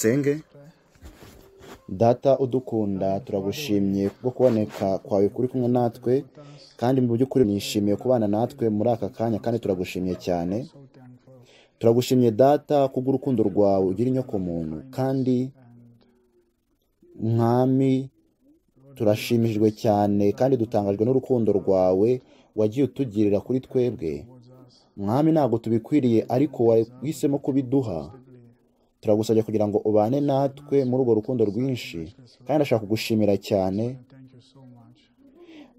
dusenge. Data udukunda turagushimye kubwo kuboneka kwawe kuri kumwe natwe kandi mu by'ukuri nishimiye kubana natwe muri aka kanya kandi turagushimye cyane. Turagushimye data kubw'urukundo rwawe ugira inyokomuntu kandi mwami turashimishijwe cyane kandi dutangajwe n'urukundo rwawe wagiye utugirira kuri twebwe. Mwami ntabwo tubikwiriye ariko wahisemo kubiduha. Turagusabye kugira ngo ubane natwe muri urwo rukundo rwinshi kandi ndashaka kugushimira cyane.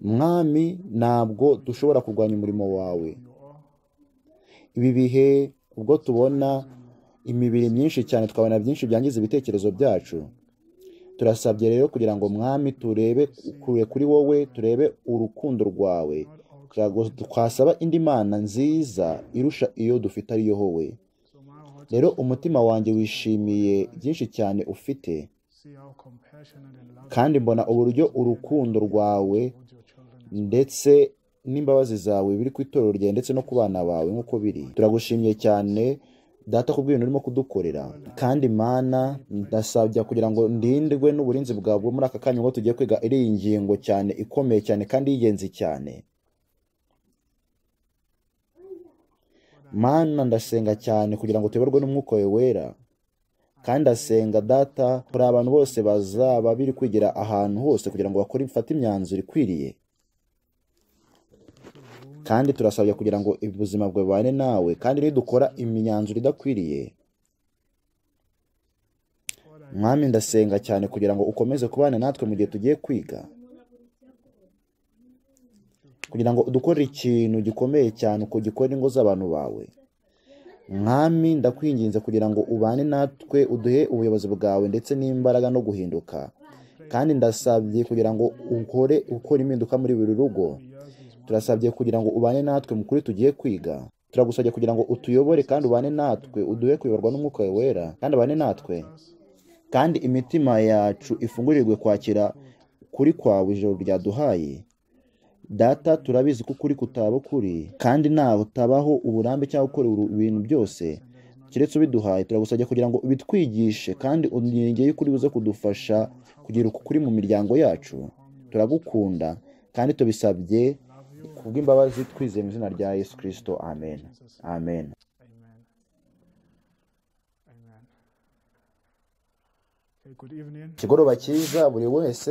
Mwami ntabwo dushobora kurwanya umurimo wawe. Ibi bihe ubwo tubona imibiri myinshi cyane twabona byinshi byangiza ibitekerezo byacu. Turasabye rero kugira ngo mwami turebe kure kuri wowe turebe urukundo rwawe. Twasaba indi mana nziza irusha iyo dufite ariyo wowe rero umutima wanjye wishimiye byinshi cyane ufite kandi mbona uburyo urukundo rwawe ndetse n'imbabazi zawe biri ku itorero ryawe ndetse no ku bana bawe nk'uko biri. Turagushimiye cyane. Data ku bw'ibintu urimo kudukorera. Kandi mana ndasabye kugira ngo ndindwe n'uburinzi bwawe muri aka kanya ngo tugiye kwiga. Iriya ngingo cyane ikomeye cyane kandi y'ingenzi cyane. Mana ndasenga cyane kugira ngo tuyoborwe n'umwuka wawe wera. Kandi ndasenga data kuri abantu bose bazaba biri kwigira ahantu hose kugira ngo bakore bafate imyanzuro ikwiriye. Kandi turasabye kugira ngo ubuzima bubane nawe kandi nidukora imyanzuro idakwiriye. Mwami ndasenga cyane kugira ngo ukomeze kubana natwe mu gihe tugiye kwiga. Kugira ngo udukorere ikintu gikomeye cyane uko gikora ingo z'abantu bawe. Mwami ndakwinginze kugira ngo ubane natwe uduhe ubuyobozi bwawe ndetse n'imbaraga no guhinduka. Kandi ndasabye kugira ngo ukore ukora impinduka muri buri rugo. Turasabye kugira ngo ubane natwe mu kuri tugiye kwiga. Turagusabye kugira ngo utuyobore kandi ubane natwe uduhe kuyoborwa n'umwuka wera kandi ubane natwe. Kandi imitima yacu ifungurirwe kwakira kuri kwawe ijoro ryaduhaye. Data turabizi ko ukuri kutaba ukuri kandi ntaho utabaho uburambe cyangwa gukora ibintu byose keretse ubiduhaye turagusabye kugira ngo ubitwigishe kandi unirengeye yuko uri buze kudufasha kugira ukuri mu miryango yacu. Turagukunda kandi tubisabye kubw'imbabazi twizeye mu izina rya yesu kirisito amen. Amen. Ikigoroba cyiza buri wese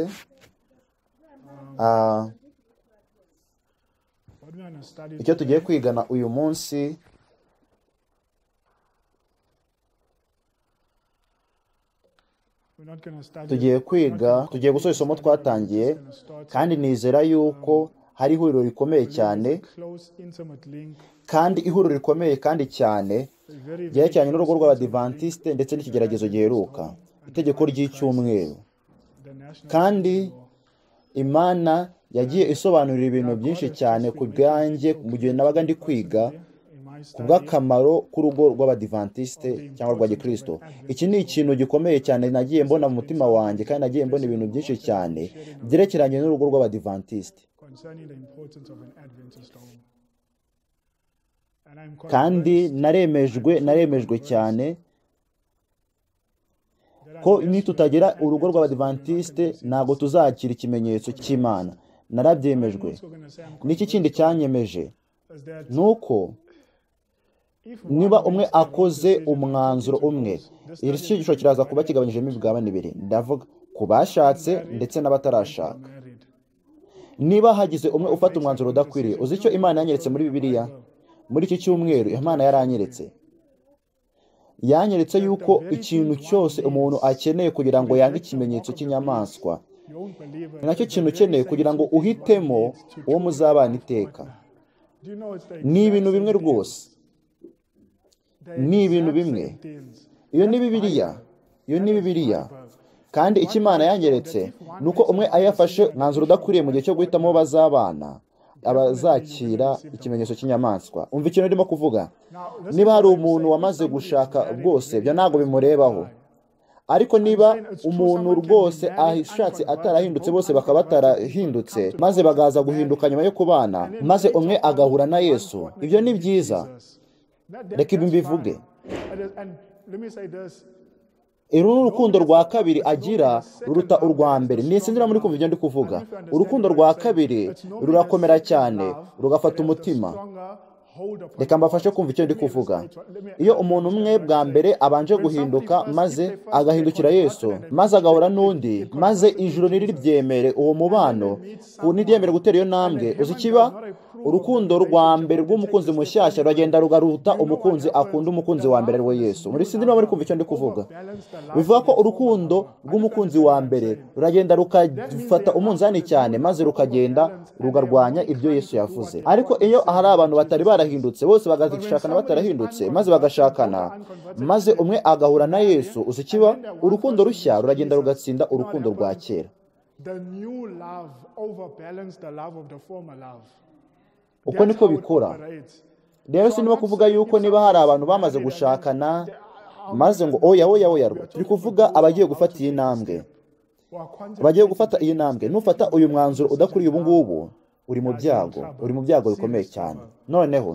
icyo tugiye kwigana uyu munsi tugiye kwiga tugiye gusoza isomo twatangiye kandi nizera yuko hari ihuriro rikomeye cyane kandi ihuriro rikomeye kandi cyane ryerekeranye n'urugo rw'abadivantisite ndetse n'ikigeragezo giheruka. Itegeko ry'icyumweru. Kandi imana yagiye isobanurira ibintu byinshi cyane ku bwanjye mu gihe nabaga ndi kwiga ku bw'akamaro k'urugo rw'abadivantisite cyangwa rwa gikirisito iki ni ikintu gikomeye cyane nagiye mbona mu mutima wanjye kandi nagiye mbona ibintu byinshi cyane byerekeranye n'urugo rw'abadivantisite kandi naremejwe naremejwe cyane ko nitutagira urugo rw'abadivantisite ntabwo tuzakira ikimenyetso cy'imana. Narabyemejwe. N'iki kindi cyanyemeje? Ni uko niba umwe akoze umwanzuro umwe iri cyigisho kiraza kuba kigabanyijemo imigabane ibiri. ndavuga ku bashatse ndetse n'abatarashaka niba hagize umwe ufata umwanzuro udakwiriye uzi icyo imana yanyeretse muri bibiliya? Muri iki cyumweru imana yaranyeretse yanyeretse yuko ikintu cyose umuntu akeneye kugira ngo yange ikimenyetso cy'inyamaswa ni na cyo kintu ukeneye kugira ngo uhitemo uwo muzabana iteka. Ni ibintu bimwe rwose. Ni ibintu bimwe. Iyo ni bibiliya iyo ni bibiliya. Kandi icyo imana yanyeretse ni uko umwe ayafashe umwanzuro udakwiriye mu gihe cyo guhitamo bazabana abazakira ikimenyetso cy'inyamaswa. Umva ikintu urimo kuvuga? Niba hari umuntu wamaze gushaka bwose ibyo ntabwo bimurebaho. Ariko niba umuntu rwose ashatse atarahindutse bose bakaba batarahindutse maze bagaza guhinduka nyuma yo kubana maze umwe agahura na yesu. Ibyo ni byiza. Reka ibi mbivuge. Uru ni urukundo rwa kabiri agira ruruta urwa mbere. Nisindira muri kumva ibyo ndi kuvuga. Urukundo rwa kabiri rurakomera cyane rugafata umutima. Reka mbafashe kumva icyo ndi kuvuga. iyo umuntu umwe bwa mbere abanje guhinduka maze agahindukira yesu maze agahura n'undi maze ijuru niriryemere uwo mubano ntiryemere gutera iyo ntambwe. uzi ikiba? urukundo rwa mbere rw'umukunzi mushyashya ruragenda rugaruta umukunzi akunda umukunzi wa mbere we yesu. muri sinzi niba muri kumva icyo ndi kuvuga. bivuga ko urukundo rw'umukunzi wa mbere ruragenda rukafata umunzani cyane maze rukagenda rugarwanya ibyo yesu yavuze ariko iyo hari abantu batari barahindutse bose bagashakana batarahindutse maze bagashakana. Maze umwe agahura na yesu uzi ikiba urukundo rushya ruragenda rugatsinda urukundo rwa kera. Uko niko bikora. rero si niba kuvuga yuko niba hari abantu bamaze gushakana maze ngo oya oya oya turi kuvuga abagiye gufata iyi ntambwe. Bagiye gufata iyi ntambwe. Nufata uyu mwanzuro udakuriye ubu ngubu uri mu byago uri mu byago bikomeye cyane. Noneho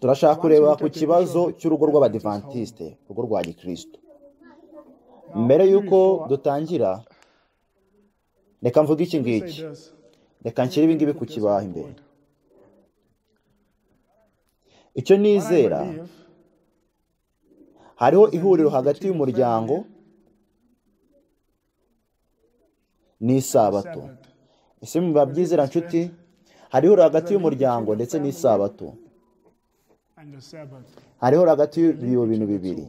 turashaka kureba ku kibazo cy'urugo rw'abadivantisite urugo rwa gikristo. Mbere y'uko dutangira reka mvuge iki ngiki. reka nshyire ibi ngibi ku kibaho imbere. icyo nizera hariho ihuriro hagati y'umuryango n'isabato. Ese muba byizera nshuti? Hariho hagati y'umuryango ndetse n'isabato. Hariho hagati y'ibyo bintu bibiri.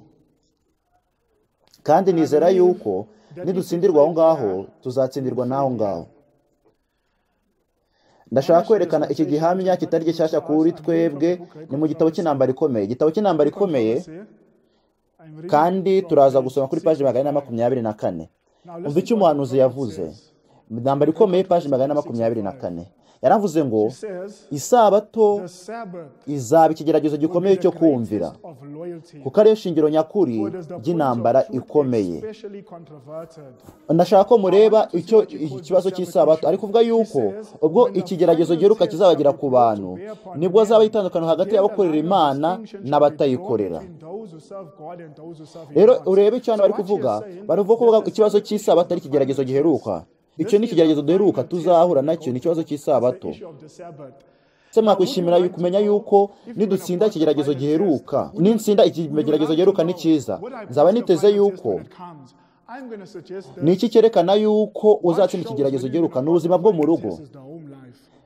Kandi nizera yuko nidutsindirwa aho ngaho tuzatsindirwa n'aho ngaho. Ndashaka kwerekana iki gihamya kitari gishyashya kuri twebwe. Ni mu gitabo cy'intambara ikomeye. Igitabo cy'intambara ikomeye kandi turaza gusoma kuri paji magana na makumyabiri na kane. Umva icyo umuhanuzi yavuze? Intambara ikomeye paji magana na makumyabiri na kane. Yaravuze ngo isabato izaba ikigeragezo gikomeye cyo kumvira. kuko ariyo shingiro nyakuri ry'intambara ikomeye. ndashaka ko mureba icyo ikibazo cy'isabato. ari kuvuga yuko ubwo ikigeragezo giheruka kizabagira ku bantu ni bwo hazaba itandukano hagati y'abakorera imana n'abatayikorera rero urebe icyo hano bari kuvuga bari kuvuga ko ikibazo cy'isabato ari ikigeragezo giheruka. Icyo ni ikigeragezo duheruka tuzahura na cyo ni ikibazo cy'isabato. Se mwakwishimira kumenya yuko nidutsinda ikigeragezo giheruka? N'insinda ikigeragezo giheruka ni cyiza. Nzaba niteze yuko. Ni iki cyerekana yuko uzatsinda ikigeragezo giheruka? Ni ubuzima bwo mu rugo.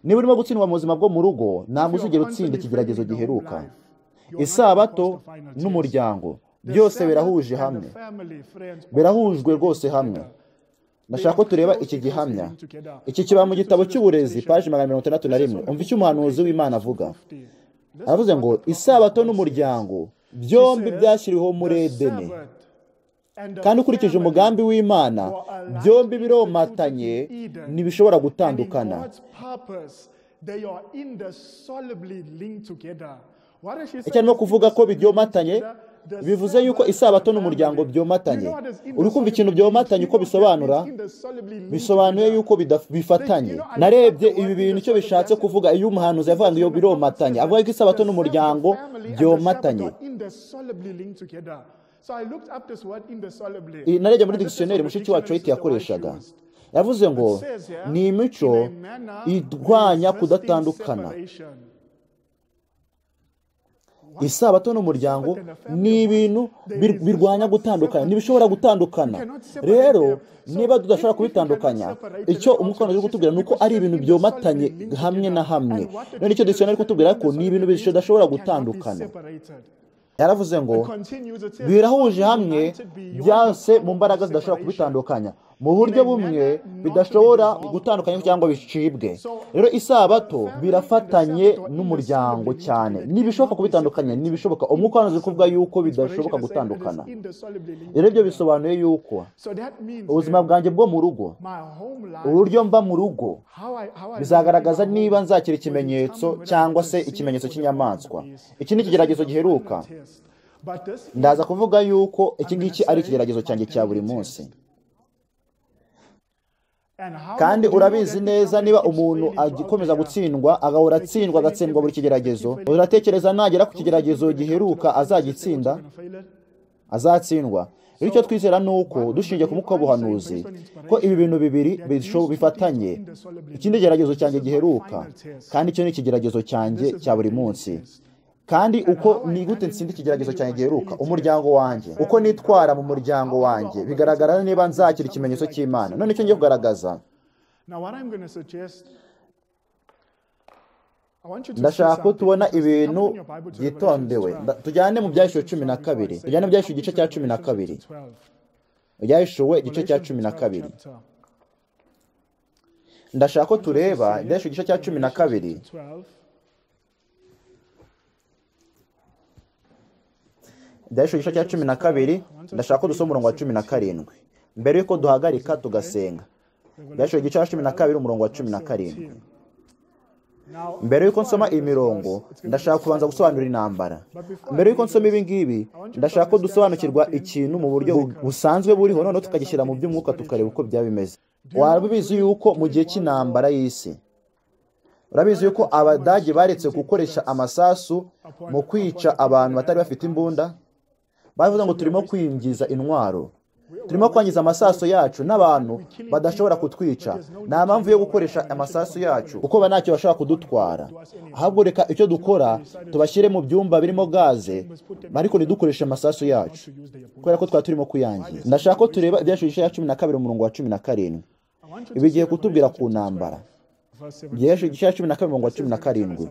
Niba urimo gutsindwa mu buzima bwo mu rugo ntabwo uzigera utsinda ikigeragezo giheruka. Isabato n'umuryango byose birahuje hamwe. Birahujwe rwose hamwe. Ndashaka ko tureba iki gihamya. Iki kiba mu gitabo cy'uburezi paji magana mirongo itandatu na rimwe. Umva icyo umuhanuzi w'imana avuga. Aravuze ngo isabato n'umuryango byombi byashyiriweho muri edeni. Kandi ukurikije umugambi w'imana byombi biromatanye ntibishobora gutandukana. Icyo arimo kuvuga ko bibyomatanye bivuze yuko isabato n'umuryango byomatanye. Uri kumva ikintu byomatanye uko bisobanura? Bisobanuye yuko bifatanye. Narebye ibi bintu icyo bishatse kuvuga. Iyo umuhanuzi yavuga ngo iyo biromatanye avuga ko isabato n'umuryango byomatanye. Narebye muri digisiyoneri mushiki wacu ahita yakoreshaga. Yavuze ngo ni imico irwanya kudatandukana. Isabato n'umuryango ni ibintu birwanya gutandukana ntibishobora gutandukana. Rero niba tudashobora kubitandukanya icyo umukono uri kutubwira ni uko ari ibintu byomatanye hamwe na hamwe. None icyo dusiyonari kutubwira ko ni ibintu bidashobora gutandukana. Yaravuze ngo birahuje hamwe byose mu mbaraga zidashobora kubitandukanya. Mu buryo bumwe bidashobora gutandukanya cyangwa bicibwe. Rero isabato birafatanye n'umuryango cyane. ntibishoboka kubitandukanya ntibishoboka umwuka wanoze kuvuga yuko bidashoboka gutandukana. rero ibyo bisobanuye yuko ubuzima bwanjye bwo mu rugo uburyo mba mu rugo bizagaragaza niba nzakira ikimenyetso cyangwa se ikimenyetso cy'inyamaswa. iki ni ikigeragezo giheruka. ndaza kuvuga yuko iki ngiki ari ikigeragezo cyanjye cya buri munsi. Kandi urabizi neza niba umuntu agikomeza gutsindwa agahora atsindwa agatsindwa buri kigeragezo. Uratekereza nagera ku kigeragezo giheruka azagitsinda? Azatsindwa. Icyo twizera ni uko dushingiye ku mwuka w'ubuhanuzi ko ibi bintu bibiri bifatanye. ikindi geragezo cyanjye giheruka kandi icyo ni ikigeragezo cyanjye cya buri munsi. Kandi uko ni gute ntsinda ikigeragezo cyanjye giheruka? Umuryango wanjye. Uko nitwara mu muryango wanjye. Bigaragara niba nzakira ikimenyetso cy'imana. None icyo ngiye kugaragaza. Ndashaka ko tubona ibintu byitondewe. Revelations Nda- 12. tujyane mu byahishuro cumi na kabiri. Tujyane mu byahishuro igice cya cumi na kabiri. Ibyahishuwe igice cya cumi na kabiri. Ndashaka ko tureba ibyahishuro igice cya cumi na kabiri. Ibyahishuro igice cya cumi na kabiri ndashaka ko dusoma umurongo wa cumi na karindwi. Mbere y'uko duhagarika tugasenga. Ibyahishuro igice cya cumi na kabiri umurongo wa cumi na karindwi. Mbere y'uko nsoma iyi mirongo ndashaka kubanza gusobanura intambara. Mbere y'uko nsoma ibi ngibi ndashaka ko dusobanukirwa ikintu mu buryo bu- busanzwe buriho noneho tukagishyira mu by'umwuka tukareba uko byaba bimeze. Waba ubizi yuko mu gihe cy'intambara y'isi urabizi yuko abadage baretse gukoresha amasasu mu kwica abantu batari bafite imbunda? Bavuze ngo turimo kwinjiza intwaro. Turimo kwangiza amasaso yacu n'abantu badashobora kutwica. Nta mpamvu yo gukoresha amasasu yacu kuko ba ntacyo bashobora kudutwara. Ahubwo reka icyo dukora tubashyire mu byumba birimo gaze ariko ntidukoreshe amasasu yacu. Kubera ko twaba turimo kuyangiza ndashaka ko tureba ibyashu igice cya cumi na kabiri umurongo wa cumi na karindwi. Bigiye kutubwira ku ntambara. Ibyashu igice cya cumi na kabiri umurongo wa cumi na karindwi.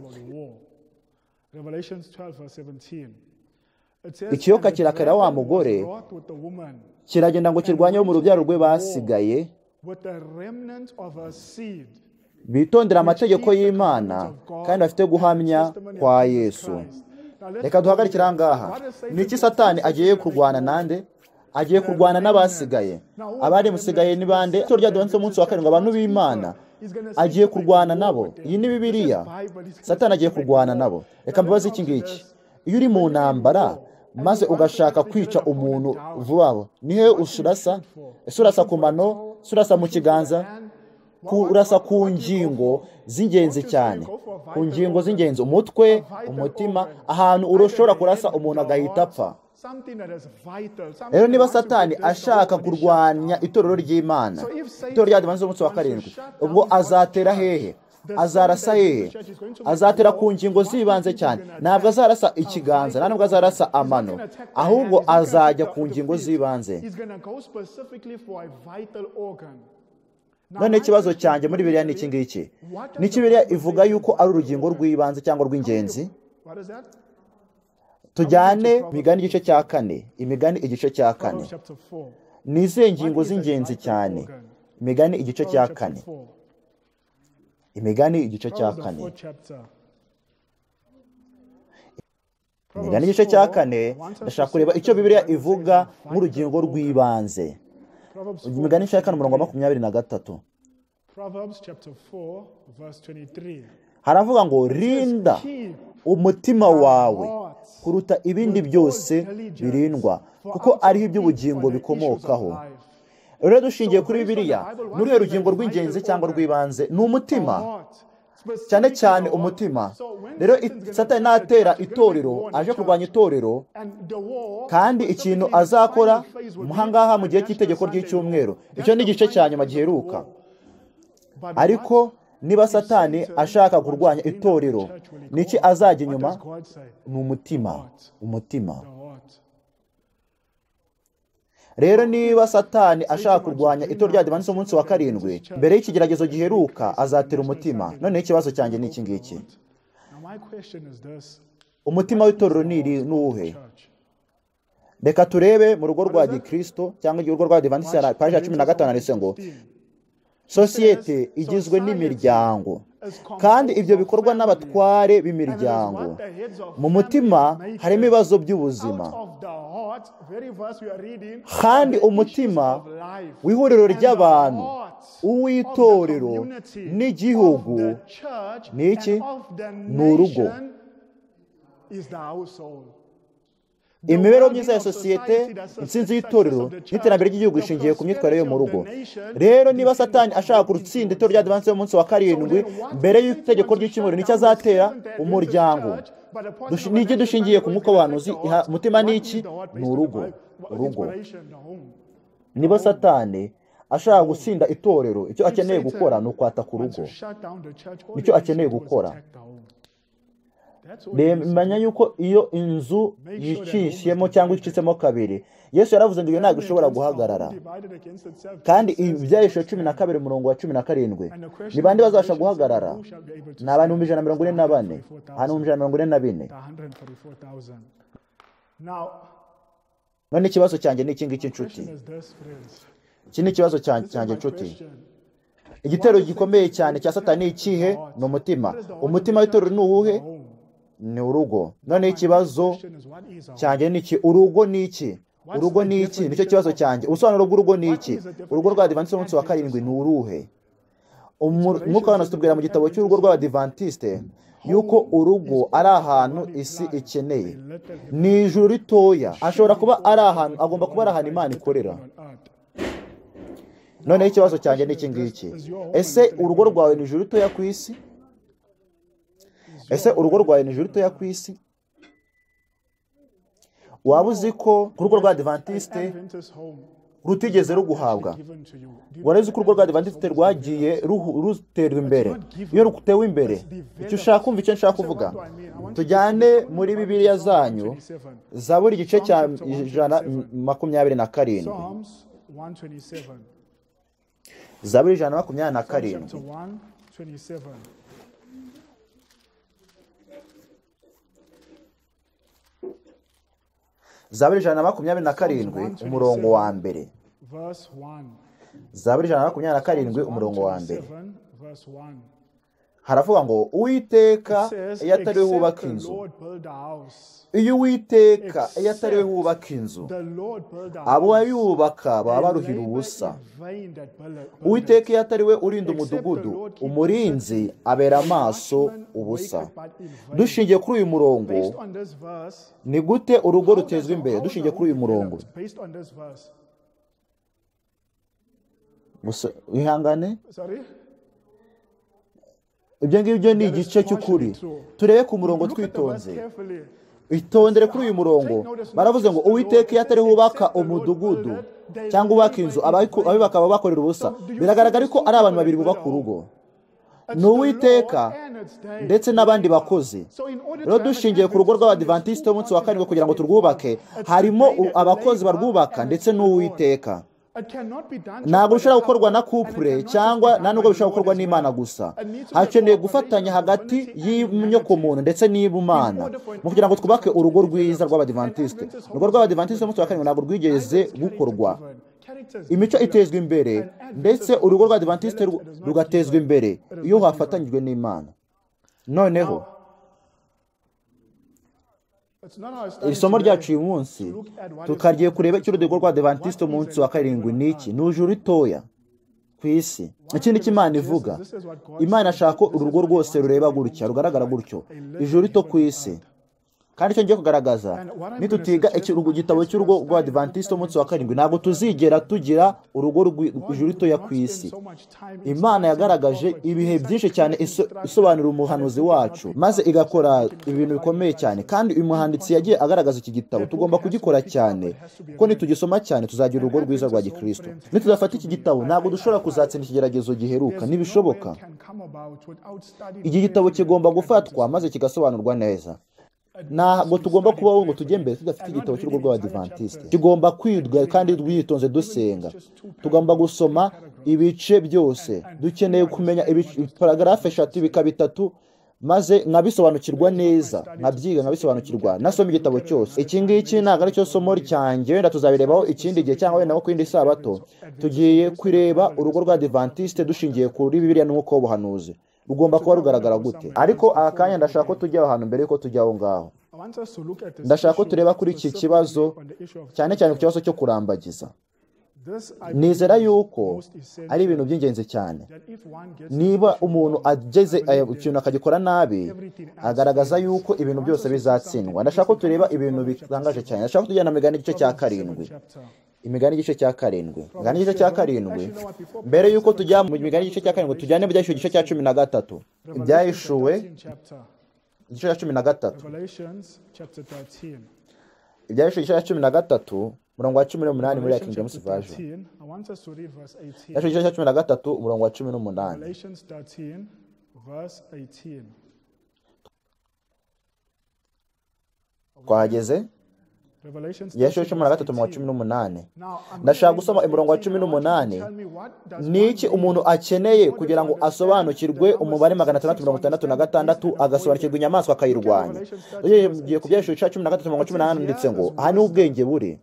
Ikiyoka kirakarira wa mugore. Kiragenda ngo kirwanye abo mu rubyaro rwe basigaye. Bitondera amategeko y'imana kandi bafite guhamya kwa yesu. Reka duhagarikire aha ngaha ni iki satani agiye kurwana nande? Agiye kurwana n'abasigaye. Abari musigaye ni bande? Rya donse umunsi wa karindwi abantu b'imana. Agiye kurwana nabo. Iyi ni bibiliya. Satani agiye kurwana nabo. Reka mbabaze iki ngiki. Iyo uri mu ntambara maze ugashaka kwica umuntu vuba vuba. Nihe urasa ese urasa ku mano? Ese urasa mu kiganza? Urasa ku ngingo z'ingenzi cyane. Ku ngingo z'ingenzi umutwe umutima ahantu ushobora kurasa umuntu agahita apfa. Rero niba satani ashaka kurwanya itorero ry'imana itorero rya divanze umunsi wa karindwi ubwo azatera hehe? Azarasa hehe azatera ku ngingo z'ibanze cyane. Ntabwo azarasa ikiganza nta nubwo azarasa amano. Ahubwo azajya ku ngingo z'ibanze. None ikibazo cyanjye muri biriya ni iki ngiki? Ni biriya ivuga yuko ari urugingo rw'ibanze cyangwa rw'ingenzi? Tujyane imigani igice cya kane. Imigani igice cya kane. Ni izihe ngingo z'ingenzi cyane? Imigani igice cya kane. Imigani igice cya kane. imigani igice cya kane ndashaka kureba icyo bibiliya ivuga nk'urugingo rw'ibanze. Imigani igice cya kane umurongo wa makumyabiri na gatatu. Haravuga ngo rinda umutima wawe kuruta ibindi byose birindwa. kuko ariho iby'ubugingo bikomokaho. Rero dushingiye kuri bibiliya. n'uruhe rugingo rw'ingenzi cyangwa rw'ibanze? Ni umutima. cyane cyane umutima. Rero satani natera itorero aje kurwanya itorero kandi ikintu azakora muhangaha mu gihe cy'itegeko ry'icyumweru. Icyo ni igice cya nyuma giheruka. ariko niba satani ashaka kurwanya itorero niki azajya inyuma? ni umutima. Umutima. Rero niba satani ashaka kurwanya itorero rya divansi umunsi wa karindwi mbere y'ikigeragezo giheruka azatera umutima. Noneho ikibazo cyanjye ni iki ngiki? Umutima w'itorero ni uwuhe reka turebe mu rugo rwa gikirisito cyangwa urugo rwa divansi paji ya cumi na gatanu handitse ngo sosiyete igizwe n'imiryango. Kandi ibyo bikorwa n'abatware b'imiryango. mu mutima harimo ibibazo by'ubuzima. Kandi umutima w'ihuriro ry'abantu uw'itorero n'igihugu. ni iki? ni urugo. Imibereho myiza ya sosiyete intsinzi y'itorero n'iterambere ry'igihugu ishingiye ku myitwarire yo mu rugo. rero niba satani ashaka gutsinda itorero rya advance y'umunsi wa karindwi mbere y'itegeko ry'icyumweru ni cyo azatera umuryango. Dushi- ni iki dushingiye ku mwuka w'ubuhanuzi Iha- umutima ni iki? ni urugo. urugo. niba satani ashaka gutsinda itorero icyo akeneye gukora ni ukwata ku rugo. Nicyo akeneye gukora. Menya yuko iyo inzu yicishemo cyangwa icitsemo kabiri yesu yaravuze ngo iyo ntabwo ishobora guhagarara. kandi ibyahisho cumi na kabiri umurongo wa cumi na karindwi. Ni bande bazabasha guhagarara? ni abantu ibihumbi ijana na mirongo ine na bane. Abantu ibihumbi ijana na mirongo ine na bine. None ikibazo cyanjye ni iki ngiki inshuti iki ni ikibazo cya- cyanjye inshuti igitero gikomeye cyane cya satani ni ikihe? Ni umutima. umutima w'itorero ni uwuhe? Ni urugo. None ikibazo cyanjye ni iki? Urugo ni iki? Urugo ni iki? ni cyo kibazo cyanjye. Ubusobanuro bw'urugo ni iki? urugo rw'abadivantisite umunsi wa karindwi ni uruhe? Umwuka w'abantu tubwira mu gitabo cy'urugo rw'abadivantisite yuko urugo ari ahantu isi ikeneye. Ni ijuru ritoya. Ashobora kuba ari ahantu agomba kuba ari ahantu imana ikorera. noneho ikibazo cyanjye ni iki ngiki? ese urugo rwawe ni ijuru ritoya ku isi? Ese urugo rwawe ni ijuru ritoya ku isi? Waba uzi ko ku rugo rwa adventiste rutigeze ruguhabwa? Wari uzi ko urugo rwa adventiste rwagiye ruterwa imbere? Iyo rutewe imbere icyo ushaka kumva icyo nshaka kuvuga? Tujyane muri bibiliya zanyu za buri gice cya ijana makumyabiri na karindwi. Psalms 127. za buri ijana na makumyabiri na karindwi. Chapter 127. za buri ijana na makumyabiri na karindwi umurongo wa mbere Verse 1. za buri ijana na makumyabiri na karindwi umurongo wa mbere 127, verse 1. haravuga ngo uwiteka iyo atari we "Except wubaka inzu Iyo uwiteka iyo atari we wubaka inzu abo bayubaka baba baruhira ubusa. uwiteka iyo atari we urinda umudugudu umurinzi abera amaso ubusa. dushingiye kuri uyu murongo ni gute urugo rutezwa imbere? dushingiye kuri uyu murongo. Gusa- wihangane Sorry? ibyo ngibyo ni igice cy'ukuri. turebe ku murongo twitonze. Itondere kuri uyu murongo. Baravuze ngo uwiteka iyo atari wubaka umudugudu. Cyangwa ubaka inzu baba bakorera ubusa. Biragaragara ko ari abantu babiri bubaka urugo ni uwiteka ndetse n'abandi bakozi. Rero dushingiye ku rugo rw'abadivantisite b'umunsi wa karindwi kugira ngo turwubake harimo abakozi barwubaka ndetse n'uwiteka. Ntabwo bishobora gukorwa na kupure cyangwa nta nubwo bishobora gukorwa n'imana gusa. Hakeneye gufatanya hagati y'inyokomuntu ndetse n'iy'ubumana mu kugira ngo twubake urugo rwiza rw'abadivantisite urugo rw'abadivantisite b'umunsi wa karindwi ntabwo rwigeze gukorwa. imico itezwa imbere ndetse urugo rw'abadivantisite ru- rugatezwa imbere. Iyo hafatanyijwe n'imana. Noneho iri somo ryacu uyu munsi tukagiye kureba icyo urugo rw'abadivantisite umunsi wa karindwi ni iki ni ujuru ritoya ku isi. Ikindi cy'imana ivuga imana ashaka ko urugo rwose rureba gutya rugaragara gutyo. Ijuru rito ku isi. Kandi icyo ngiye kugaragaza nitutiga igitabo cy'urugo rw'abadivantisite umunsi wa karindwi. Ntabwo tuzigera tugira urugo rw'i- ijuru ritoya ku isi? imana yagaragaje ibihe byinshi cyane iso- isobanura umuhanuzi wacu. maze igakora ibintu bikomeye cyane. Kandi uyu muhanditsi yagiye agaragaza iki gitabo. Tugomba kugikora cyane. Kuko nitugisoma cyane tuzagira urugo rwiza rwa gikristo. nitudafata iki gitabo. Ntabwo dushobora kuzatsinda ikigeragezo giheruka. ntibishoboka. iki gitabo kigomba gufatwa maze kigasobanurwa neza. Ntabwo tugomba kubaho ngo tujye mbere tudafite igitabo cy'urugo rw'abadivantisite kigomba kwirwa kandi twitonze dusenga. Tugomba gusoma ibice byose. Dukeneye kumenya paragarafe eshatu ibika bitatu maze nkabisobanukirwa neza. nkabyiga nkabisobanukirwa nasoma igitabo cyose. Iki ngiki ntabwo ari cyo somo ryanjye. Wenda tuzabirebaho ikindi gihe cyangwa wenda nko ku yindi sabato. Tugiye kureba urugo rw'abadivantisite dushingiye kuri bibiliya n'umwuka w'ubuhanuzi. Rugomba kuba rugaragara gute. ariko aka kanya ndashaka ko tujya aho hantu mbere yuko tujya aho ngaho. Ndashaka ko tureba kuri iki kibazo cyane cyane ku kibazo cyo kurambagiza. Nizera yuko ari ibintu by'ingenzi cyane. niba umuntu ageze eh, ikintu akagikora nabi agaragaza yuko ibintu byose bizatsindwa. ndashaka ko tureba ibintu bitangaje cyane. Ndashaka ko tujyana migani igice cya karindwi. Imigani igice cya karindwi imigani igice cya karindwi mbere y'uko tujya mu migani igice cya karindwi tujyane mu byahishwe igice cya cumi na gatatu ibyahishuwe 13 chapter. igice cya cumi na gatatu Revelations chapter 13. ibyahishuwe igice cya cumi na gatatu umurongo wa cumi n'umunani muri ya king Revelation james chapter version 13. I want us to read verse 18. ibyahishuwe igice cya cumi na gatatu umurongo wa cumi n'umunani Revelations 13, verse 18. twahageze 13, cumi na gatatu umurongo wa cumi 18. n'umunani ndashaka gusoma umurongo wa 18. cumi n'umunani ni iki umuntu akeneye kugira ngo asobanukirwe umubare magana atandatu mirongo itandatu na gatandatu agasobanukirwa inyamaswa akayirwanya. Ugiye ku cya cumi na gatatu mirongo cumi n'umunani handitse ngo aha ni ho ubwenge buri?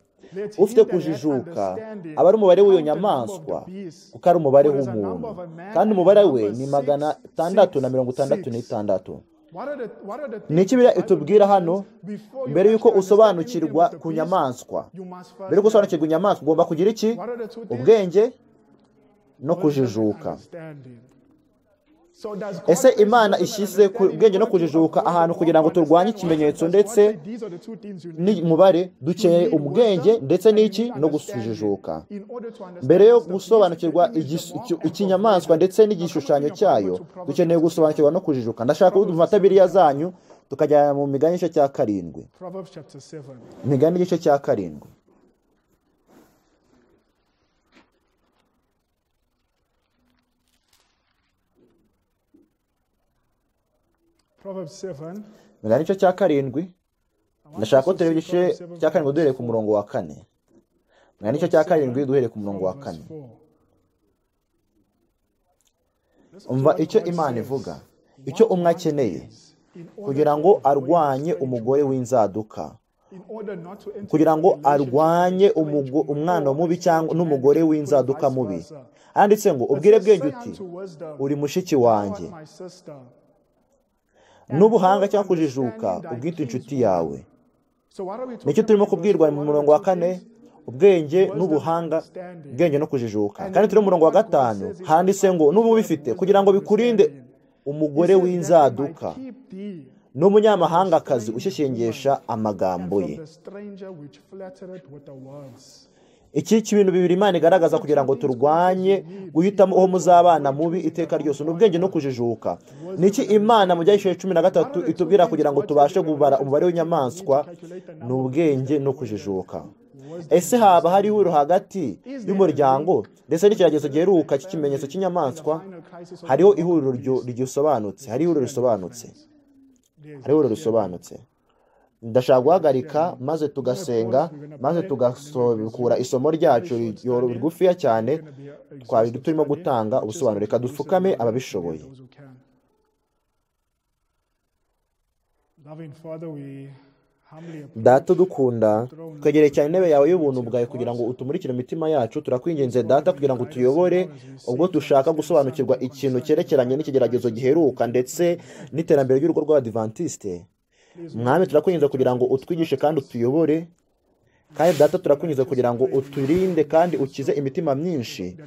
ufite kujijuka aba ari umubare w'iyo nyamaswa kuko ari umubare w'umuntu. kandi umubare we ni magana atandatu na mirongo itandatu n'itandatu. Ni iki biriya itubwira hano mbere y'uko usobanukirwa ku nyamaswa. Mbere y'uko usobanukirwa inyamaswa ugomba kugira iki? ubwenge no kujijuka. Ese imana ishyize ku bwenge no kujijuka ahantu kugira ngo turwanye ikimenyetso ndetse n'umubare dukeneye ubwenge ndetse n'iki? no gusujijuka mbere yo gusobanukirwa ikinyamaswa ndetse n'igishushanyo cyayo dukeneye gusobanukirwa no kujijuka. Ndashaka ko dufata biriya zanyu tukajyana mu migani igice cya karindwi. Proverbs chapter 7. imigani igice cya karindwi. Proverbs 7. imigani igice cya karindwi ndashaka ko tureba igice cya karindwi duhereye ku murongo wa kane. Imigani igice cya karindwi duhereye ku murongo wa kane. umva icyo imana ivuga. Icyo umwe akeneye. kugira ngo arwanye umugore w'inzaduka. kugira ngo arwanye umwana mubi cyangwa n'umugore w'inzaduka mubi. handitse ngo ubwire bwenge uti uri mushiki wanjye. N'ubuhanga cyangwa kujijuka ubwite inshuti yawe. Nicyo turimo kubwirwa mu murongo wa kane? Ubwenge n'ubuhanga ubwenge no kujijuka. Kandi turi mu murongo wa gatanu handitse ngo n'ubu ubifite kugira ngo bikurinde umugore w'inzaduka. N'umunyamahangakazi ushyeshyengesha amagambo ye. Iki ibintu bibiri imana igaragaza kugira ngo turwanye guhitamo uwo muzabana mubi iteka ryose. Ni ubwenge no kujijuka. Ni iki imana mu byahishije cumi na gatatu itubwira kugira ngo tubashe kubara umubare w'inyamaswa? Ni ubwenge no kujijuka. Ese haba hari ihuriro hagati y'umuryango? Ndetse n'ikigeragezo giheruka cy'ikimenyetso cy'inyamaswa? Hariho ihuriro ryo- ryisobanutse hari ihuriro risobanutse. Hari ihuriro risobanutse. Ndashaka guhagarika maze tugasenga maze tugasukura isomo ryacu ri- rigufiya cyane twari turimo gutanga ubusobanuro. Reka dupfukame ababishoboye. Data udukunda twegereye cyane intebe yawe y'ubuntu bwawe kugira ngo utumurikire imitima yacu. Turakwinginze data kugira ngo utuyobore ubwo dushaka gusobanukirwa ikintu cyerekeranye n'ikigeragezo giheruka ndetse n'iterambere ry'urugo rw'abadivantisite mwami turakwinjiza kugira ngo utwigishe kandi utuyobore kandi data turakwinjiza kugira ngo uturinde kandi ukize imitima myinshi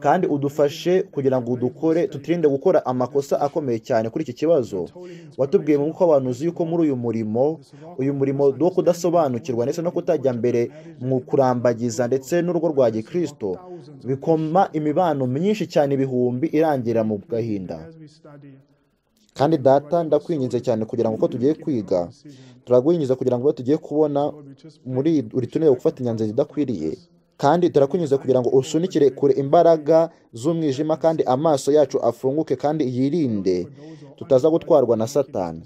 kandi udufashe kugira ngo dukore tutirinde gukora amakosa akomeye cyane kuri iki kibazo. Watubwiye mu mwuka w'abantu uzi yuko muri uyu murimo uyu murimo wo kudasobanukirwa ndetse no kutajya mbere mu kurambagiza ndetse n'urugo rwa gikristo bikoma imibano myinshi cyane ibihumbi irangira mu gahinda. Kandi data ndakwinginze cyane kugira ngo uko tugiye kwiga turakwinjiza kugira ngo tugiye kubona muri uri tunere gufata imyanzuro idakwiriye kandi turakwinjiza kugira ngo usunikire kure imbaraga z'umwijima kandi amaso yacu afunguke kandi yirinde tutaza gutwarwa na satani.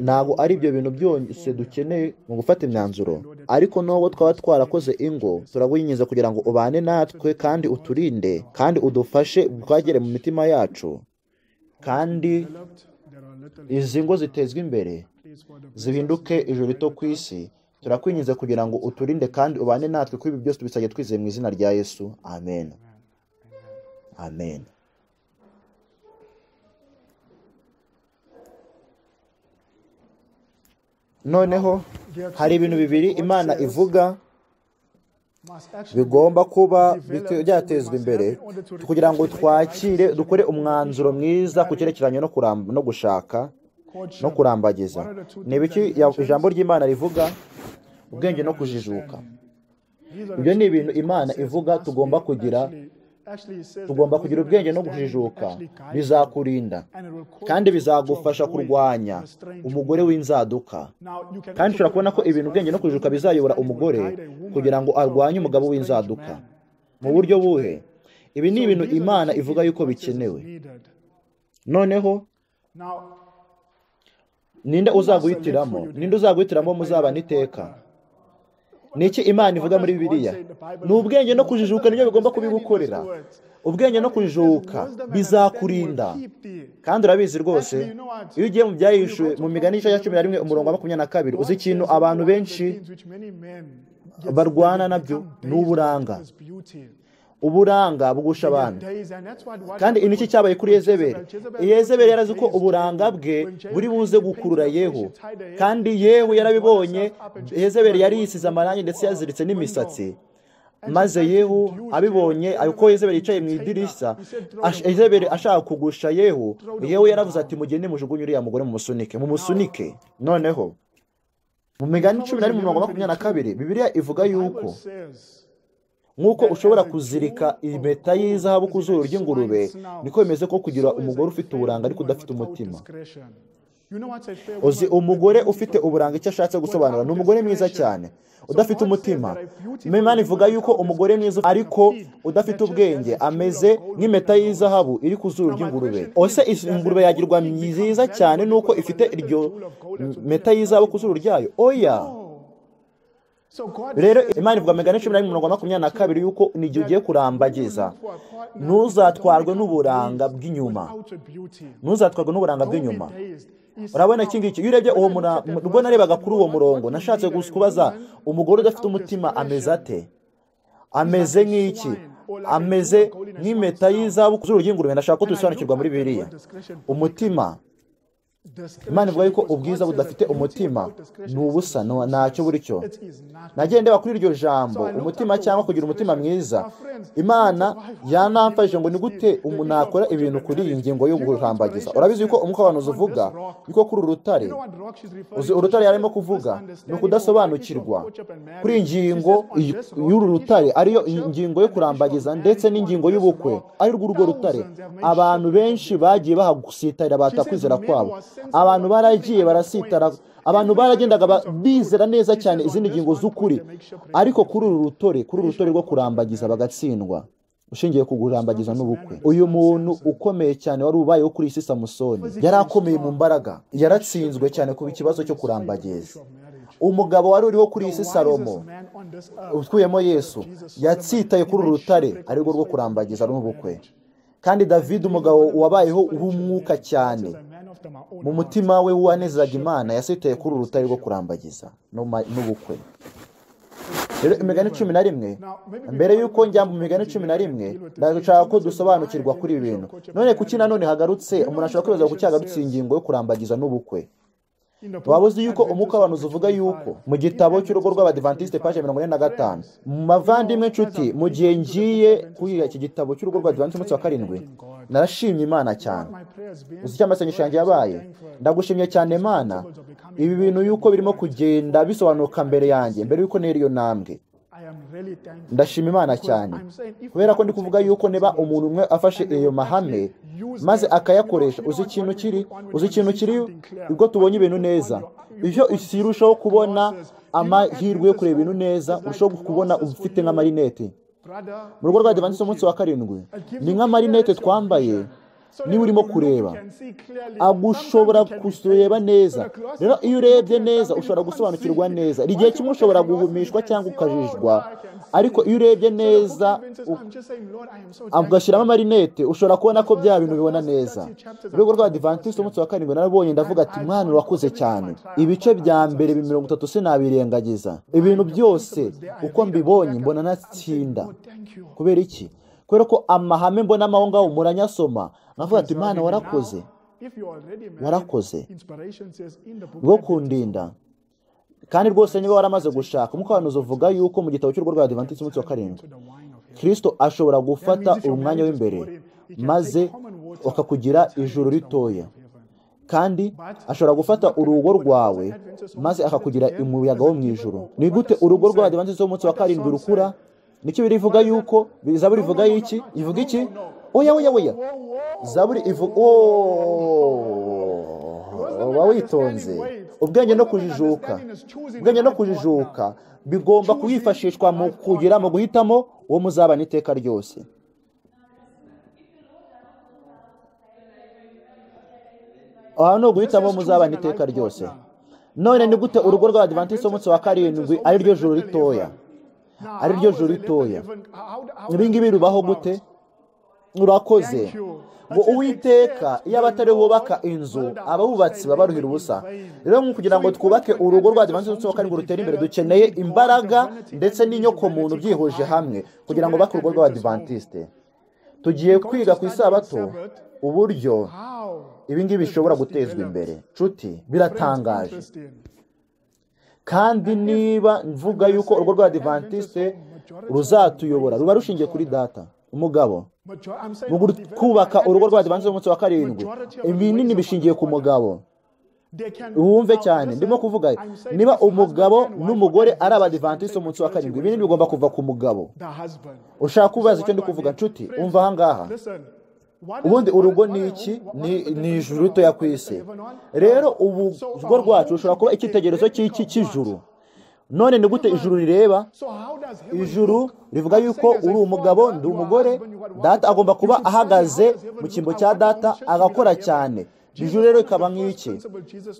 Ntabwo ari ibyo bintu byose dukeneye mu gufata imyanzuro. Ariko n'ubwo twaba twarakoze ingo turagwinjiza kugira ngo ubane natwe kandi uturinde kandi udufashe twagere mu mitima yacu. Kandi izi ngo zitezwe imbere zihinduke ijoro rito ku isi turakwinjiza kugira ngo uturinde kandi ubane natwe kuri ibi byose tubisabye twizeye mu izina rya yesu. Amen. Amen. Noneho hari ibintu bibiri imana ivuga bigomba kuba byatezwa imbere. Kugira ngo twakire dukore umwanzuro mwiza ku cyerekeranye no gushaka no kurambagiza. Ni ibiki ijambo ry'imana rivuga ubwenge no kujijuka. Ibyo ni ibintu imana ivuga tugomba kugira tugomba kugira ubwenge no kujijuka bizakurinda. kandi bizagufasha kurwanya umugore w'inzaduka. Kandi ushobora kubona ko ibintu ubwenge no kujijuka bizayobora umugore kugira ngo arwanye umugabo w'inzaduka. mu buryo buhe? ibi ni ibintu imana ivuga yuko bikenewe. noneho ninde uzaguhitiramo? ninde uzaguhitiramo muzabana iteka? Ni iki imana ivuga muri bibiliya? Ni ubwenge no kujijuka ni byo bigomba kubigukorera ubwenge no kujijuka bizakurinda. Kandi urabizi rwose iyo ugiye mu byahishuwe mu migani y'igice cumi na rimwe umurongo wa makumyabiri na kabiri uzi ikintu abantu benshi barwana na byo ni uburanga. Uburanga bugusha abantu kandi ni cyo cyabaye kuri yezebeli. yezebeli yarazi ko uburanga bwe buri buze gukurura yehu. kandi yehu yarabibonye. yezebeli yari yisize amarangi ndetse yaziritse n'imisatsi. maze yehu abibonye uko yezebeli yicaye mu idirishya. Yezebeli ashaka kugusha yehu. Yehu yaravuze ati mugende mujugunye uriya mugore mumusunike mumusunike noneho. Mu migani cumi na rimwe mirongo makumyabiri na kabiri bibiliya ivuga yuko nk'uko ushobora kuzirika impeta y'izahabu ku zuru ry'ingurube niko bimeze ko kugira umugore ufite uburanga ariko udafite umutima? uzi umugore ufite uburanga icyo ashatse gusobanura? Ni umugore mwiza cyane. Udafite umutima. imana ivuga yuko umugore mwiza ariko udafite ubwenge. ameze nk'impeta y'izahabu iri ku zuru ry'ingurube. ose ingurube yagirwa nziza cyane nuko ifite iryo mpeta y'izahabu ku zuru ryayo. Oya! Rero imana ivuga megane cumi na rimwe mirongo makumyabiri na kabiri yuko n'igihe ugiye kurambagiza ntuzatwarwe n'uburanga bw'inyuma. Ntuzatwarwe n'uburanga bw'inyuma. Urabona iki ngiki? Iyo urebye uwo ubwo narebaga kuri uwo murongo nashatse kubaza umugore udafite umutima ameze ate? Ameze nk'iki? Ameze nk'impeta y'izabu ku zuru ry'ingurube ndashaka ko tubisobanukirwa muri biriya umutima imana ivuga yuko ubwiza budafite umutima ni ubusa ntacyo buri cyo. Ndeba kuri iryo jambo umutima cyangwa kugira umutima mwiza imana yanamfashije ngo ni gute umuntu akora ibintu kuri iyi ngingo yo guhambagiza. Urabizi yuko umwuka w'abantu uvuga yuko kuri uru rutare uzi urutare yarimo kuvuga ni ukudasobanukirwa kuri iyi ngingo y'uru rutare ariyo ingingo yo kurambagiza ndetse n'ingingo y'ubukwe ari rwo urwo rutare. Abantu benshi bagiye bahagusitarira batakwizera kwabo. Abantu baragiye barasitara abantu baragendaga bizera neza cyane izindi ngingo z'ukuri. Ariko kuri uru rutore kuri uru rutore rwo kurambagiza bagatsindwa. Ushingiye ku kurambagiza n'ubukwe. Uyu muntu ukomeye cyane wari ubayeho kuri isi samusoni. Yari akomeye mu mbaraga. Yaratsinzwe cyane ku kibazo cyo kurambagiza umugabo wari uriho kuri isi salomo utwuyemo yesu yatsitaye kuri uru rutare arirwo rwo kurambagiza n'ubukwe. Kandi david umugabo wabayeho w'umwuka cyane. Mu mutima we wanezaga imana yasitaye kuri uru rutare rwo kurambagiza n'ubukwe. Rero imigani cumi na rimwe mbere y'uko njya mu migani cumi na rimwe ndashaka ko dusobanukirwa kuri ibi bintu none kuki nanone hagarutse umuntu ashobora kwibaza kuki hagarutse iyi ngingo yo kurambagiza n'ubukwe. Waba uzi yuko umwuka w'abantu uvuga yuko mu gitabo cy'urugo rw'abadivantisite paje mirongo ine na gatanu mavandimwe nshuti mu gihe ngiye kwiga iki gitabo cy'urugo rw'abadivantisite umunsi wa karindwi narashimye imana cyane. Uzi icyo amasengesho yanjye yabaye? Ndagushimye cyane imana. Ibi bintu yuko birimo kugenda bisobanuka mbere yanjye mbere yuko nera iyo ntambwe. Ndashima imana cyane. Kubera ko ndi kuvuga yuko niba umuntu umwe afashe iyo mahame maze akayakoresha. uzi ikintu kiri? uzi ikintu kiri? ubwo tubonye ibintu neza. iyo isi irushaho kubona amahirwe yo kureba ibintu neza urushaho kubona ufite nk'amarinete. mu rugo rwa divansi umunsi wa karindwi ni nk'amarinete twambaye. Niba urimo kureba. Agushobora kureba neza. Rero iyo urebye neza ushobora gusobanukirwa neza. Igihe kimwe ushobora guhumishwa cyangwa ukajijwa. Ariko iyo urebye neza ugashyiramo amarinete ushobora kubona ko bya bintu bibona neza. Mu rwego rwa divantisite umunsi wa karindwi narabonye ndavuga ati mwana urakuze cyane. Ibice bya mbere mirongo itatu sinabirengagiza. Ibintu byose uko mbibonye mbona natsinda. Kubera iki? Kubera ko amahame mbona aho ngaho muranyasoma. Nkavuga ati mwana warakoze. warakoze. rwo kundinda. Kandi rwose niba waramaze gushaka umukoranuzi uvuga yuko mu gitabo cy'urugo rwa adivantisi umunsi wa karindwi kirisito ashobora gufata umwanya w'imbere maze akakugira ijuru ritoya. kandi ashobora gufata urugo rwawe maze akakugira umuyaga wo mu ijuru. ni gute urugo rwa adivantisi w'umunsi wa karindwi rukura? ni cyo birivuga yuko? zaburi ivuga iki? ivuga iki? Oya oya oya zaburi ivuga uba witonze. Ubwenge no kujijuka. Ubwenge no kujijuka. Bigomba kwifashishwa mu kugira mu guhitamo uwo muzabana iteka ryose. Aha ni uguhitamo uwo muzabana iteka ryose. None ni gute urugo rwa adivantisi w'umunsi wa karindwi ari ryo juru ritoya? Ari ryo juru ritoya. Ibi ngibi bibaho gute? Urakoze. Ngo uwiteka iyo abatari bubaka inzu ababubatsi baba baruhira ubusa. Rero kugira ngo twubake urugo rwa adivantisi w'umunsi wa karindwi rutere imbere dukeneye imbaraga ndetse n'inyokomuntu byihuje hamwe kugira ngo bubake urugo rw'abadivantisite tugiye kwiga ku isabato uburyo ibi ngibi bishobora gutezwa imbere. Nshuti biratangaje. kandi niba mvuga yuko urugo rwa adivantiste ruzatuyobora ruba rushingiye kuri data. Umugabo. Mu kubaka urugo rwa adivantiste umunsi wa karindwi. ibinini bishingiye ku mugabo. Wumve cyane. ndimo kuvuga niba umugabo n'umugore ari abadivantiste umunsi wa karindwi. ibinini bigomba kuva ku mugabo. Ushaka kubaza icyo ndi kuvuga nshuti umva ahangaha ubundi urugo ni iki? ni ijuru ritoya ku isi. rero urugo rwacu rushobora kuba icyitegererezo cy'iki cy'ijuru. None ni gute ijuru rireba? Ijuru rivuga yuko uri umugabo ndi umugore. data agomba kuba ahagaze mu cyimbo cya data agakora cyane. Ijuru rero rikaba nk'iki.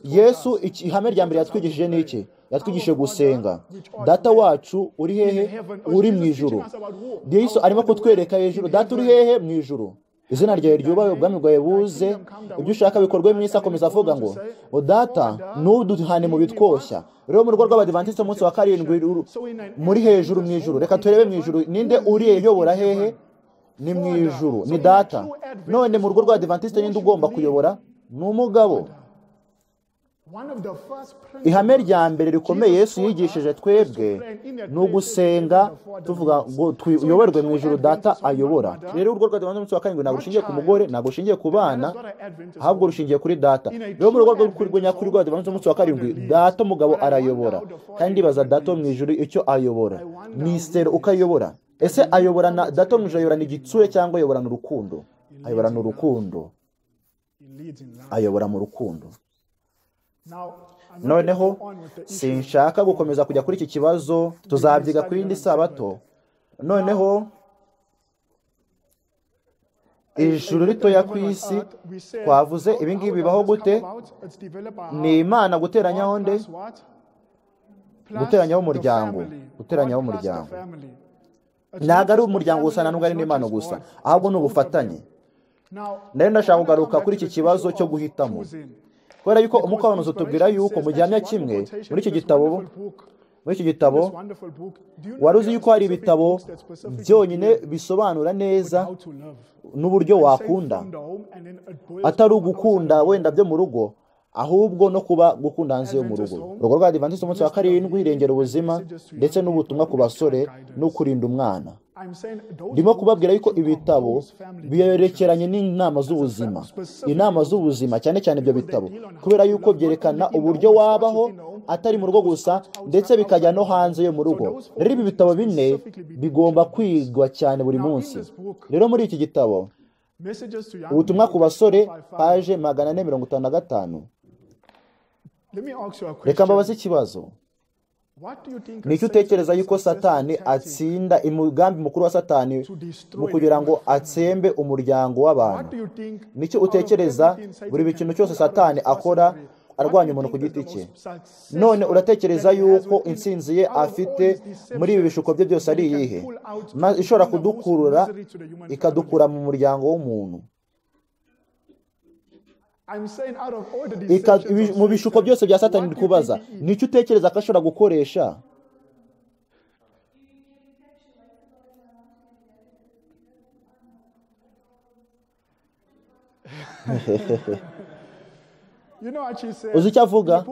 yesu ihame rya mbere yatwigishije ni iki? Yatwigishije gusenga. data wacu uri hehe? uri mu ijuru. yesu arimo kutwereka hejuru data uri hehe? Mu ijuru. Izina ryawe ryubahe ubwami bwawe buze ibyo ushaka bikorwe mu isi akomeza avuga ngo ngo data ntuduhane mu bitwoshya. Rero mu rugo rw'abadivantisite umunsi wa karindwi muri hejuru mu ijuru. Reka turebe mu ijuru. Ninde uriye uyobora hehe? Ni mu ijuru. Ni data. None mu rugo rw'abadivantisite ninde ugomba kuyobora? Ni umugabo. Ihame rya mbere rikomeye Yesu yigishije twebwe ni ugusenga tuvuga ngo tuyoborwe mu ijoro data ayobora. Rero urugo rwa umunsi wa karindwi ntabwo rushingiye ku mugore ntabwo rushingiye ku bana ahubwo rushingiye kuri data. Rero mu rugo rwa nyakuri rwa umunsi wa karindwi data umugabo arayobora. Kandi ndibaza data wo mu ijoro icyo ayobora? Misiteri uko ayobora ese ayobora na data wo mu ijoro ayoborana igitsure cyangwa ayoborana urukundo? Ayoborana urukundo. Ayobora mu rukundo. Noneho sinshaka gukomeza kujya kuri iki kibazo tuzabyiga ku yindi sabato. noneho ijuru ritoya ku isi twavuze ibingibi bibaho gute? ni imana guteranyaho nde? guteranyaho umuryango. guteranyaho umuryango. ntabwo ari umuryango gusa ntabwo ari n'imana gusa. Ahubwo ni ubufatanye. ndashaka kugaruka kuri iki kibazo cyo guhitamo. Kubera yuko umukoranuzi utubwira yuko mu gihamya kimwe muri iki gitabo muri iki gitabo wari uzi yuko hari ibitabo byonyine bisobanura neza n'uburyo wakunda atari ugukunda wenda byo mu rugo ahubwo no kuba gukunda hanze yo mu rugo. urugo rwa adivantisi umunsi wa karindwi irengera ubuzima ndetse n'ubutumwa ku basore no kurinda umwana. Ndimo kubabwira yuko ibitabo biyerekeranye n'inama z'ubuzima. Inama z'ubuzima cyane cyane ibyo bitabo. kubera yuko byerekana uburyo wabaho atari mu rugo gusa ndetse bikajya no hanze yo mu rugo. rero ibi bitabo bine bigomba kwigwa cyane buri munsi. rero muri iki gitabo ubutumwa ku basore paje magana ane mirongo itanu na gatanu. Reka mbabaze ikibazo. Ni cyo utekereza yuko satani atsinda umugambi mukuru wa satani mu kugira ngo atsembe umuryango w'abantu? Nicyo utekereza buri kintu cyose satani akora arwanya umuntu ku giti cye? none uratekereza yuko intsinzi ye afite muri ibi bishuko bye byose ari iyihe? ishobora kudukurura ikadukura mu muryango w'umuntu. Mu bishuko byose bya satani ndi kubaza ni cyo utekereza ko ashobora gukoresha? You know what she said? Uzi icyo avuga?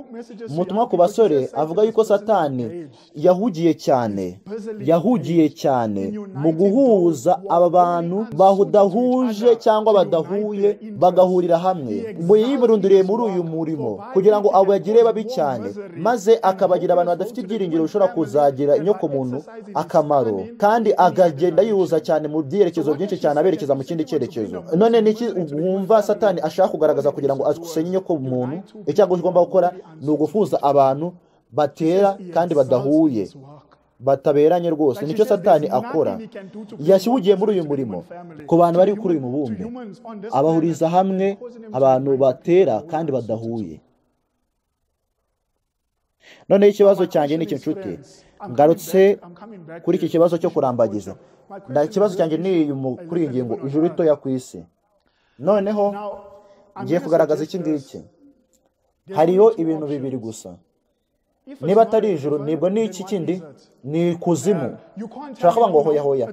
Young ku basore avuga yuko satani yahugiye cyane. yahugiye cyane mu guhuza aba bantu badahuje cyangwa badahuye bagahurira hamwe. ngo yiburunduriye muri uyu murimo kugira ngo abo bagire babi cyane maze akabagira abantu badafite ibyiringiro bishobora kuzagira inyokomuntu akamaro kandi akagenda yihuza cyane mu byerekezo byinshi cyane aberekeza mu kindi cyerekezo. None niki wumva satani ashaka kugaragaza kugira ngo asenye inyokomuntu icyo agomba gukora ni uguhuza abantu batera kandi badahuye bataberanye rwose. Nicyo satani akora. yashyigiye muri uyu murimo. ku bantu bari kuri uyu mubumbe abahuriza hamwe abantu batera kandi badahuye. noneho ikibazo cyanjye ni iki nshuti ngarutse kuri iki kibazo cyo kurambagiza. Nda ikibazo cyanjye ni kuri iyi ngingo ijuru ritoya ku isi. Noneho ngiye kugaragaza iki ngiki. Hariho ibintu bibiri gusa. Niba atari ijuru ni bwo ni iki kindi? Ni ikuzimu ushobora kuvuga ngo hoya hoya.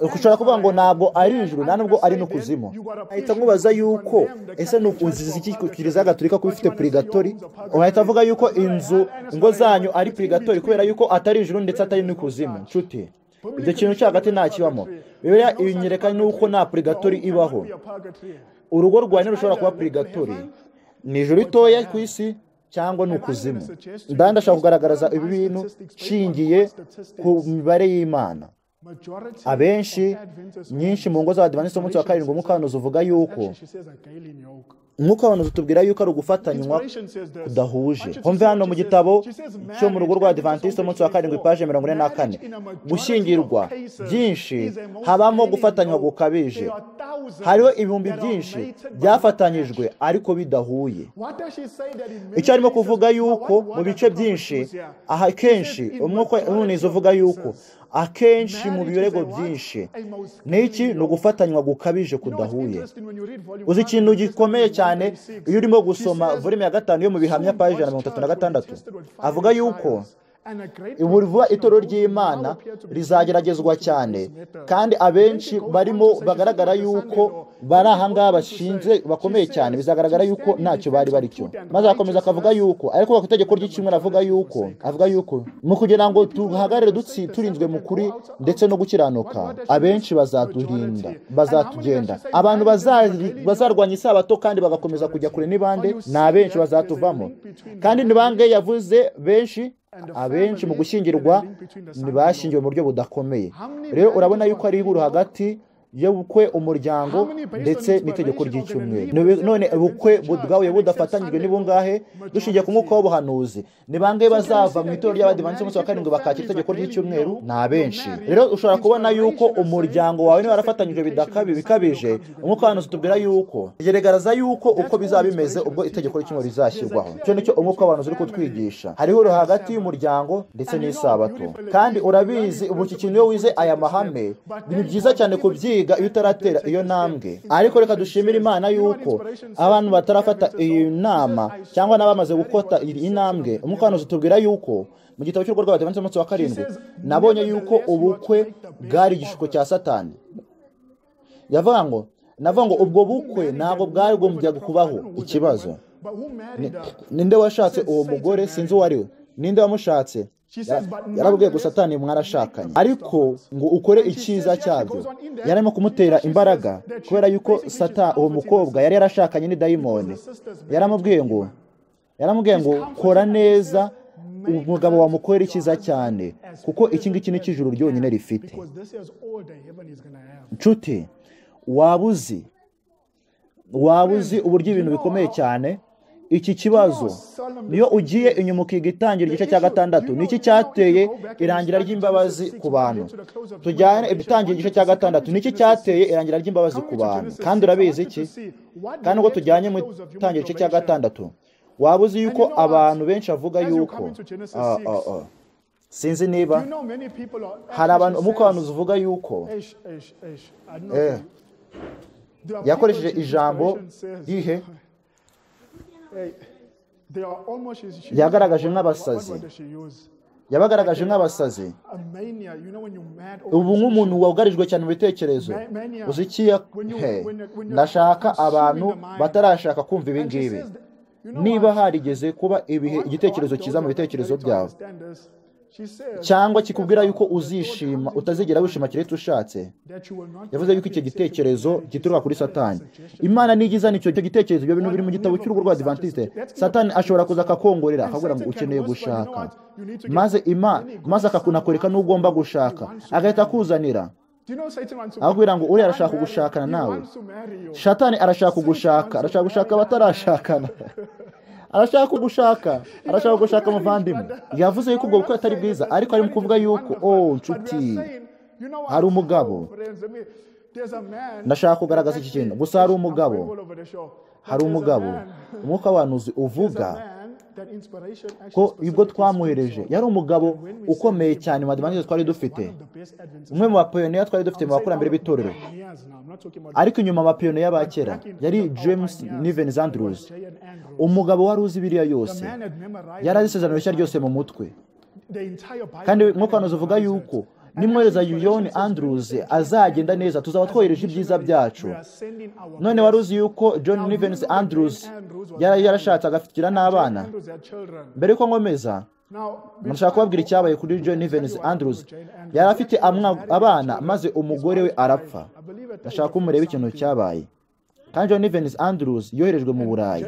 Ushobora kuvuga ngo ntabwo ari ijuru nta nubwo ari n'ukuzimu ahita nkubaza yuko ese ni uzizi iki kiliziya gatolika kuba ifite purigatori uhita avuga yuko inzu ingo zanyu ari purigatori kubera yuko atari ijuru ndetse atari n'ikuzimu nshuti ibyo kintu cyo hagati ntakibamo. Bibiliya ibinyereka nuko nta purigatori ibaho. Urugo rwawe ntirushobora kuba purigatori ni ijuru ritoya ku isi cyangwa ni ukuzimu. Ndashaka kugaragaza ibi bintu nshingiye ku mibare y'imana. Abenshi nyinshi mu ngo z'abadivanisi b'umunsi wa karindwi umukanuzi uvuga yuko umwuka w'abantu tubwira yuko ari ugufatanywa kudahuje. Humve hano mu gitabo cyo mu rugo rw'abadivantisite umunsi wa karindwi paje mirongo ine na kane. Gushyingirwa byinshi habamo gufatanywa gukabije. Hariho ibihumbi byinshi byafatanyijwe ariko bidahuye. Icyo arimo kuvuga yuko mu bice byinshi aha kenshi umwuka w'unizi uvuga yuko akenshi mu birego byinshi. N'iki ni ugufatanywa gukabije kudahuye. uzi ikintu gikomeye cyane? iyo urimo gusoma volume ya gatanu yo mu bihamya paji ijana na mirongo itatu na gatandatu. avuga yuko vuba itorero ry'imana rizageragezwa cyane. Kandi abenshi barimo bagaragara yuko bari ahangaha bashinze bakomeye cyane. Bizagaragara yuko ntacyo bari bari cyo maze agakomeza akavuga yuko ariko ku itegeko ry'icyumweru avuga yuko avuga yuko mu kugira ngo duhagarare turinzwe mu kuri ndetse no gukiranuka abenshi bazaturinda bazatugenda. Abantu bazarwanya isabato kandi bagakomeza kujya kure n'ibande ni abenshi bazatuvamo. Kandi ni bange yavuze benshi abenshi mu gushyingirwa ntibashyingiwe mu buryo budakomeye. Rero urabona yuko ari iburu hagati. Y'ubukwe umuryango ndetse n'itegeko ry'icyumweru. none ubukwe bwawe budafatanyijwe n'ibungahe dushingiye ku mwuka w'ubuhanuzi. Ni bangahe bazava mu itorero ry'abadivansi umunsi wa karindwi bakakira itegeko ry'icyumweru? ni abenshi rero ushobora kubona yuko umuryango wawe niba warafatanyijwe bikabije umwuka w'ubuhanuzi tubwira yuko bigaragaza yuko uko bizaba bimeze ubwo itegeko ry'icyumweru rizashyirwaho. icyo ni cyo umwuka w'ubuhanuzi uri kutwigisha. Hariho uru hagati y'umuryango ndetse n'isabato kandi urabizi ubu iki kintu iyo wize aya mahame. Ni byiza cyane kubyiga. Iyo utaratera iyo ntambwe. Ariko reka dushimire imana yuko abantu batarafata iyi nama cyangwa n'abamaze gukota iyi ntambwe. Umukwanuzi tubwira yuko mu gitabo cy'urugo rw'abadivansi umunsi wa karindwi nabonye yuko ubukwe bwari igishuko cya satani. Yavuga ngo navuga ngo ubwo bukwe ntabwo bwagombye kubaho. Ikibazo. Ninde washatse uwo mugore? Sinzi uwo ari we. Ninde wamushatse? Yarabwiye gusa satani mwarashakanye. ariko ngo ukore icyiza cyabyo. yarimo kumutera imbaraga kubera yuko sata uwo mukobwa yari yarashakanye n'idayimoni yaramubwiye ngo yaramubwiye ngo kora neza umugabo wamukorera icyiza cyane. kuko iki ngiki ni cy'ijuru ryonyine rifite. nshuti waba uzi waba uzi uburyo ibintu bikomeye cyane? Iki kibazo. Niyo ugiye inyuma ukiga itangira igice cya gatandatu. Niki cyateye irangira ry'imbabazi ku bantu? Tujyane itangira igice cya gatandatu. Niki cyateye irangira ry'imbabazi ku bantu? Kandi urabizi iki? Kandi ubwo tujyanye mu itangira igice cya gatandatu. Waba uzi yuko abantu benshi bavuga yuko sinzi niba hari abantu w'abantu uvuga yuko yakoresheje ijambo rihe yagaragaje nk'abasazi yabagaragaje nk'abasazi ubu nk'umuntu wugarijwe cyane mu bitekerezo. Uzi iki ndashaka abantu batarashaka kumva ibi ngibi. niba harigeze kuba ibihe igitekerezo cyiza mu bitekerezo byawe. Cyangwa kikubwira yuko uzishima utazigera wishima keretse ushatse. Yavuze yuko icyo gitekerezo gituruka kuri satani. Imana nigizana icyo gitekerezo. Ibyo bintu biri mu gitabo cy'urugo rwa satani ashobora kuza akakongorera akakubwira ngo ukeneye gushaka. Maze ima maze akakunakwereka n'uwo ugomba gushaka. Agahita akuzanira. Akubwira ngo uriya arashaka kugushakana nawe. Satani arashaka kugushaka arashaka gushaka abatarashakana. Arashaka kugushaka. Arashaka kugushaka umuvandimwe. Yavuze yuko ubwo bukwe atari bwiza ariko arimo kuvuga yuko oh nshuti. Hari umugabo. Ndashaka kugaragaza iki kintu. Gusa hari umugabo. Hari umugabo. Umwuka w'abantu uvuga ko ubwo twamuhereje. Yari umugabo ukomeye cyane mu madivantise twari dufite. Umwe mu bapiyoniya twari dufite mu bakurambere b'itorero. Ariko inyuma amapiyoniya ba kera yari james nivens andrews umugabo wari uzi biriya yose yari azi isezerano rishya ryose mu mutwe. Kandi nk'uko hano uvuga yuko nimwohereza yuyoni andrews azagenda neza tuzaba twohereje ibyiza byacu. None wari uzi yuko john nivens andrews yari yarashatse agafikira n'abana? Mbere yuko nkomeza ndashaka kubabwira icyabaye kuri john nivens andrews yari afite abana maze umugore we arapfa. Ndashaka ko mureba ikintu cyabaye. Kandi john nivens andrews yoherejwe mu burayi.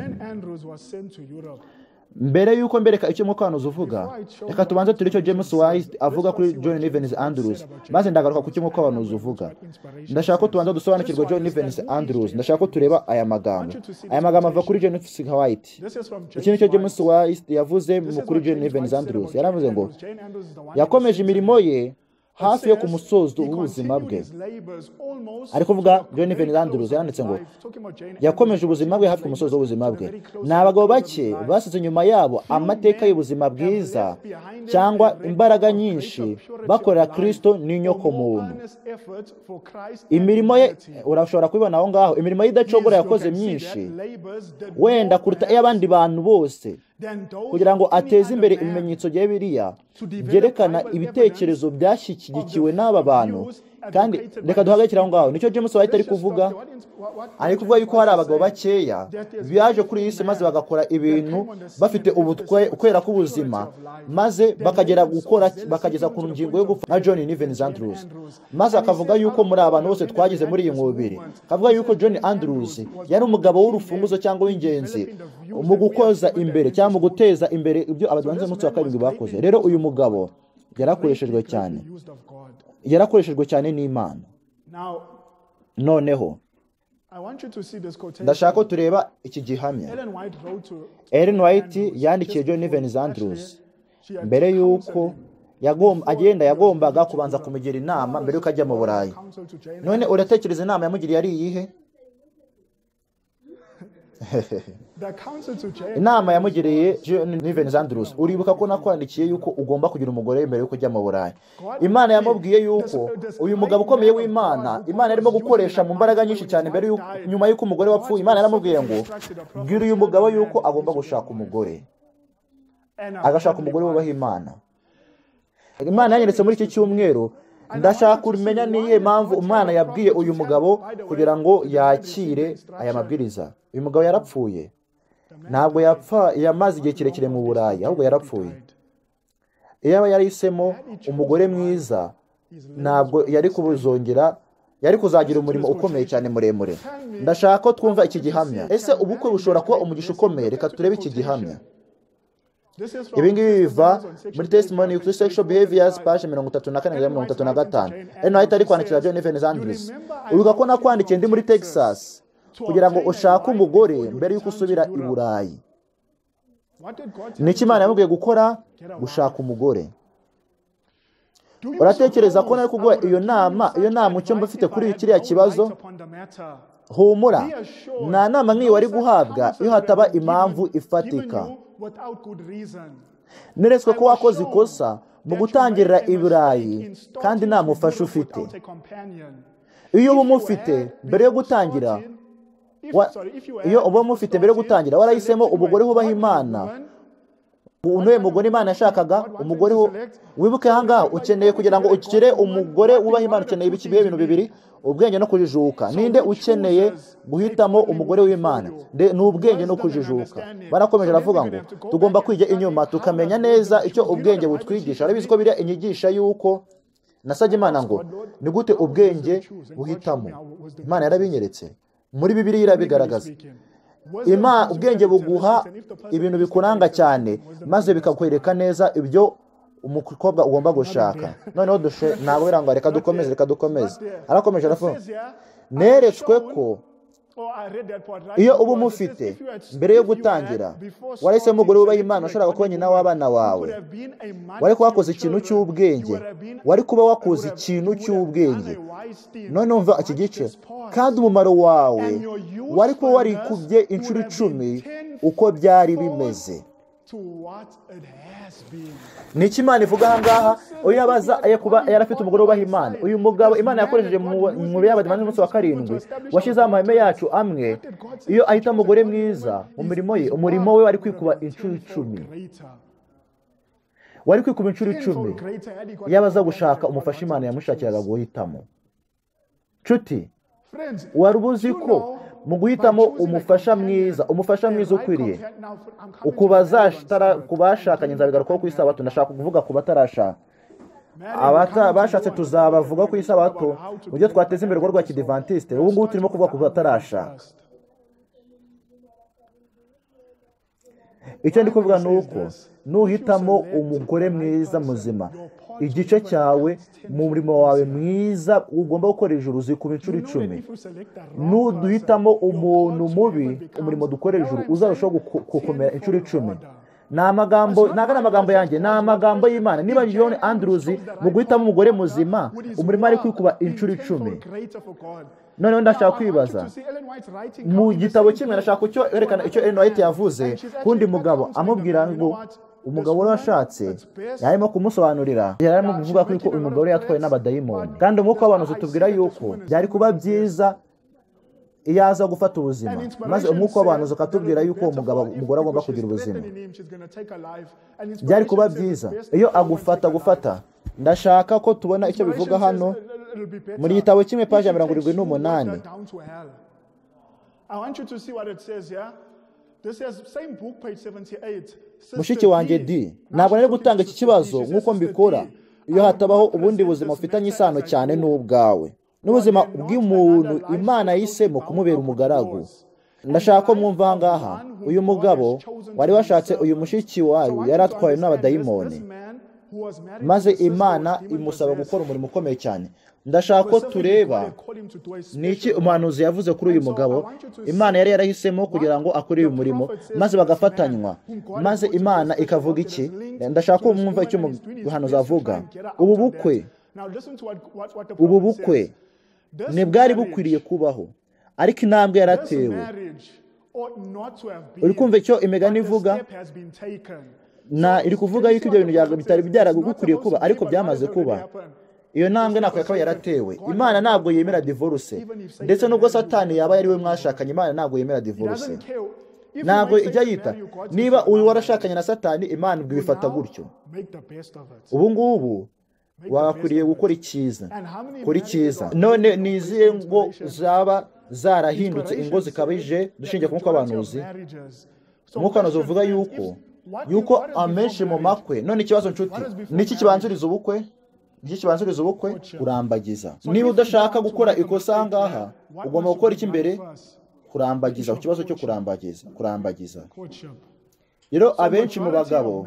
Mbere y'uko mbereka icyo mukanuzi uvuga reka tubanze turi icyo james white avuga kuri john nivens andrews maze ndagaruka ku cyo mukanuzi uvuga. Ndashaka ko tubanza dusobanukirwa john nivens andrews. Ndashaka ko tureba aya magambo. Aya magambo ava kuri john white. Iki ni cyo james white yavuze kuri john nivens andrews. Yaravuze ngo yakomeje imirimo ye hafi yo ku musozo w'ubuzima bwe ari kuvuga john Van Andrews yanditse ngo yakomeje ubuzima bwe hafi ku musozo w'ubuzima bwe. ni abagabo bake basize inyuma yabo amateka y'ubuzima bwiza cyangwa imbaraga nyinshi bakorera kirisito n'inyokomuntu imirimo ye urashobora kubibona aho ngaho. Imirimo ye idacogora yakoze myinshi. wenda kuruta iy'abandi bantu bose. Kugira ngo ateze imbere ibimenyetso bya biriya byerekana ibitekerezo byashyigikiwe n'aba bantu kandi reka duhagarikire aho ngaho. Nicyo james white ari kuvuga. Ari kuvuga yuko hari abagabo bakeya baje kuri iyi si maze bagakora ibintu bafite ukwera k'ubuzima maze bakagera gukora bakageza ku ngingo yo gupfa. Nka john nivens andrews. Maze akavuga yuko muri abantu bose twagize muri iyi mubiri akavuga yuko john andrews yari umugabo w'urufunguzo cyangwa w'ingenzi mu gukoza imbere cyangwa mu guteza imbere ibyo abadanze munsi wa karindwi bakoze. rero uyu mugabo yarakoreshejwe cyane. Yarakoreshejwe cyane n'imana. Noneho ndashaka ko tureba iki gihamya. Ellen white yandikiye john nivens andrews. Mbere y'uko agenda yagombaga kubanza kumugira inama mbere y'uko ajya mu burayi. none uratekereza inama yamugiriye ari iyihe? inama yamugiriye john nivens andrews uribuka ko nakwandikiye yuko ugomba kugira umugore mbere yuko ujya mu burayi imana yamubwiye yuko uyu mugabo ukomeye w'imana imana yarimo gukoresha mu mbaraga nyinshi cyane mbere nyuma y'uko umugore wapfuye imana yaramubwiye ngo bwira uyu mugabo yuko agomba gushaka umugore. Agashaka umugore wubaha imana. Imana yanyeretse muri iki cyumweru. Ndashaka kumenya niyihe mpamvu umwana yabwiye uyu mugabo kugira ngo yakire aya mabwiriza. Uyu mugabo yarapfuye. Ntabwo yapfa yamaze igihe kirekire mu burayi ahubwo yarapfuye. Iyo aba yarahisemo umugore mwiza ntabwo yari kubuzongera yari kuzagira umurimo ukomeye cyane muremure. Ndashaka ko twumva iki gihamya. Ese ubukwe bushobora kuba umugisha ukomeye? Reka turebe iki gihamya. Ibi ngibi biva muri testimony kuri sexual behaviors page mirongo itatu na kane mirongo itatu na gatanu. Eno ahita ari kwandikira john andrews. Ubiga ko nakwandikiye ndi muri texas. Kugira ngo ushake umugore mbere y'uko usubira i burayi. Imana yamubwiye gukora? Gushaka umugore. Uratekereza ko nari kuguha iyo nama iyo nama icyo mba ufite kuri kiriya kibazo? Humura. Nta nama nk'iyi wari guhabwa iyo hataba impamvu ifatika. Neretswe ko wakoze ikosa mu gutangirira i burayi kandi nta mufasha ufite. Iyo uba umufite mbere yo gutangira iyo uba umufite mbere yo gutangira warahisemo umugore wubaha imana. uyu mugore imana yashakaga umugore wibuke ahangaha ukeneye kugira ngo ukire umugore wubaha imana ukeneye ibiki bihe bintu bibiri ubwenge no kujijuka. Ninde ukeneye guhitamo umugore w'imana? ni ubwenge no kujijuka. barakomeje aravuga ngo tugomba kwijya inyuma tukamenya neza icyo ubwenge butwigisha. Arabizi ko biriya inyigisha yuko nasabye imana ngo ni gute ubwenge buhitamo? imana yarabinyeretse. Muri bibiliya irabigaragaza. Ima ubwenge buguha ibintu bikuranga cyane maze bikakwereka neza ibyo umukobwa ugomba gushaka. noneho dushe ntabwo birangwa reka dukomeze reka dukomeze. Arakomeje aravuga neretswe ko iyo uba umufite mbere yo gutangira warahise umugore wubaha imana ushobora kuba nyina w'abana wawe. wari kuba wakoze ikintu cy'ubwenge. Wari kuba wakoze ikintu cy'ubwenge. none umva iki gice. kandi umumaro wawe wari kuba warikubye inshuro icumi uko byari bimeze. Ni iki imana ivuga aha ngaha? Uyu yabaza aye kuba yarafite umugore wubaha imana. Uyu mugabo imana yakoresheje mu nkuru y'abadivansi umunsi wa karindwi washyizeho amahame yacu amwe. Iyo ahita umugore mwiza mu mirimo ye umurimo we wari kwikuba inshuro icumi. Wari kwikuba inshuro icumi. Iyo aza gushaka umufasha imana yamushakiraga guhitamo. Nshuti wari uzi ko mu guhitamo umufasha mwiza umufasha mwiza ukwiriye. Ku bashakanye nzabigarukaho ku isabato. Ndashaka kuvuga ku batarashaka bashatse tuzabavuga ku isabato uburyo twateza imbere urugo rwa kidivantisite ubu ngubu turimo kuvuga ku batarashaka icyo ndi kuvuga ni uko nuhitamo umugore mwiza muzima. Igice cyawe mu murimo wawe mwiza ugomba ijuru zikuba inshuro icumi. Nuduhitamo umuntu mubi umurimo dukorera ijuru uzarushaho gukomera inshuro icumi. Ni amagambo ntabwo ari amagambo yanjye. Ni amagambo y'imana. Niba john andrews mu guhitamo umugore muzima umurimo ari kwikuba inshuro icumi. Noneho ndashaka kwibaza. Mu gitabo kimwe ndashaka werekana icyo Ellen White yavuze. Kundi mugabo amubwira ngo umugabo we washatse yarimo kumusobanurira. Yari arimo kuvuga ko uyu mugabo yatwawe n'abadayimoni. Kandi umwuka w'abantu tubwira yuko byari kuba byiza iyo aza gufata ubuzima. Maze umwuka w'abantu ukatubwira yuko uwo mugabo umugore agomba kugira ubuzima. Byari kuba byiza. Iyo agufata gufata. Ndashaka ko tubona icyo bivuga hano. Muri gitabo kimwe paji ya mirongo irindwi n'umunani. Mushiki wanjye di ntabwo nari gutanga iki kibazo nk'uko mbikora iyo hatabaho ubundi buzima bufitanye isano cyane n'ubwawe. N'ubuzima bw'umuntu imana yahisemo kumubera umugaragu. Ndashaka ko mwumva aha ngaha uyu mugabo wari washatse uyu mushiki wayo yari atwawe n'abadayimoni. Maze imana imusaba gukora umurimo ukomeye cyane. Ndashaka ko tureba ni iki umuhanuzi yavuze kuri uyu mugabo. Imana yari yarahisemo kugira ngo akore uyu murimo maze bagafatanywa. Maze imana ikavuga iki? Ndashaka ko mwumva icyo umuhanuzi avuga. Ubu bukwe ubu bukwe ntibwari bukwiriye kubaho. Ariko intambwe yaratewe. Uri kumva icyo imigani ivuga? Iri kuvuga yuko ibyo bintu bitari byaragukwiriye kuba ariko byamaze kuba. Iyo ntambwe ntabwo yakaba yaratewe. Imana ntabwo yemera divorce. Ndetse nubwo satani yaba yari we mwashakanye imana ntabwo yemera divorce. Ntabwo ijya yita niba uyu warashakanye na satani imana ibifata gutyo. Ubu ngubu wakwiriye gukora icyiza. Kora icyiza. None ni izihe ngo zaba zarahindutse ingo zikabije dushingiye ku mwuka w'abahanuzi umwuka w'abahanuzi uvuga yuko yuko amenshi mu makwe. None ikibazo nshuti. Niki kibanziriza ubukwe? Iki kibanziriza ubukwe? Kurambagiza. Niba udashaka gukora ikosa aha ngaha ugomba gukora iki imbere kurambagiza. Ku kibazo cyo kurambagiza. Kurambagiza. Rero abenshi mu bagabo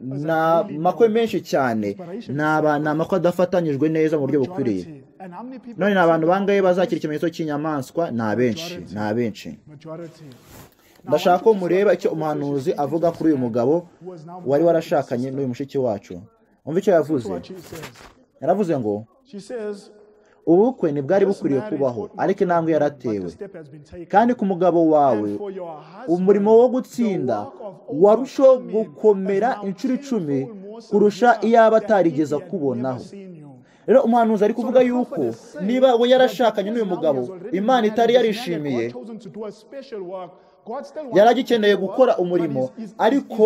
ni amakwe menshi cyane. ni amakwe adafatanyijwe neza mu buryo bukwiriye. None ni abantu bangahe bazakira ikimenyetso cy'inyamaswa? Ni abenshi ni abenshi ndashaka ko mureba icyo umuhanuzi avuga kuri uyu mugabo wari warashakanye n'uyu mushiki wacu. Wumva icyo yavuze? Yaravuze ngo ubukwe ntibwari bukwiriye kubaho ariko intambwe yaratewe. Kandi ku mugabo wawe umurimo wo gutsinda warushaho gukomera inshuro icumi kurusha iyaba atarigeze akubonaho rero umuhanuzi ari kuvuga yuko niba we yarashakanye n'uyu mugabo imana itari yarishimiye yari agikeneye gukora umurimo ariko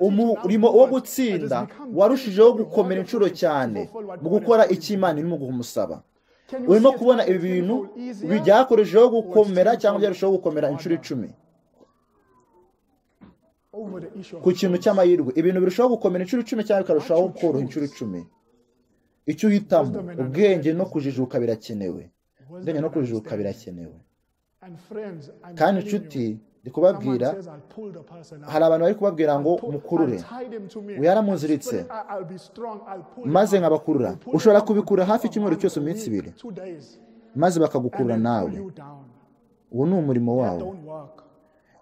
umurimo wo gutsinda warushijeho gukomera inshuro cyane mu gukora has icyo imana irimo you urimo kubona ibi bintu byakoreshejeho gukomera cyangwa byarushaho gukomera inshuro icumi. Ku kintu cy'amahirwe. Ibintu birushaho gukomera inshuro icumi cyangwa bikarushaho koroha inshuro icumi. icyo uhitamo ubwenge no kujijuka birakenewe. Ubwenge no kujijuka birakenewe. Kandi inshuti ndi kubabwira hari abantu bari kubabwira ngo mukurure yaramuziritse maze nkabakurura ushobora for hafi icyumweru cyose mu minsi ibiri. maze bakagukurura nawe. uwo ni umurimo work.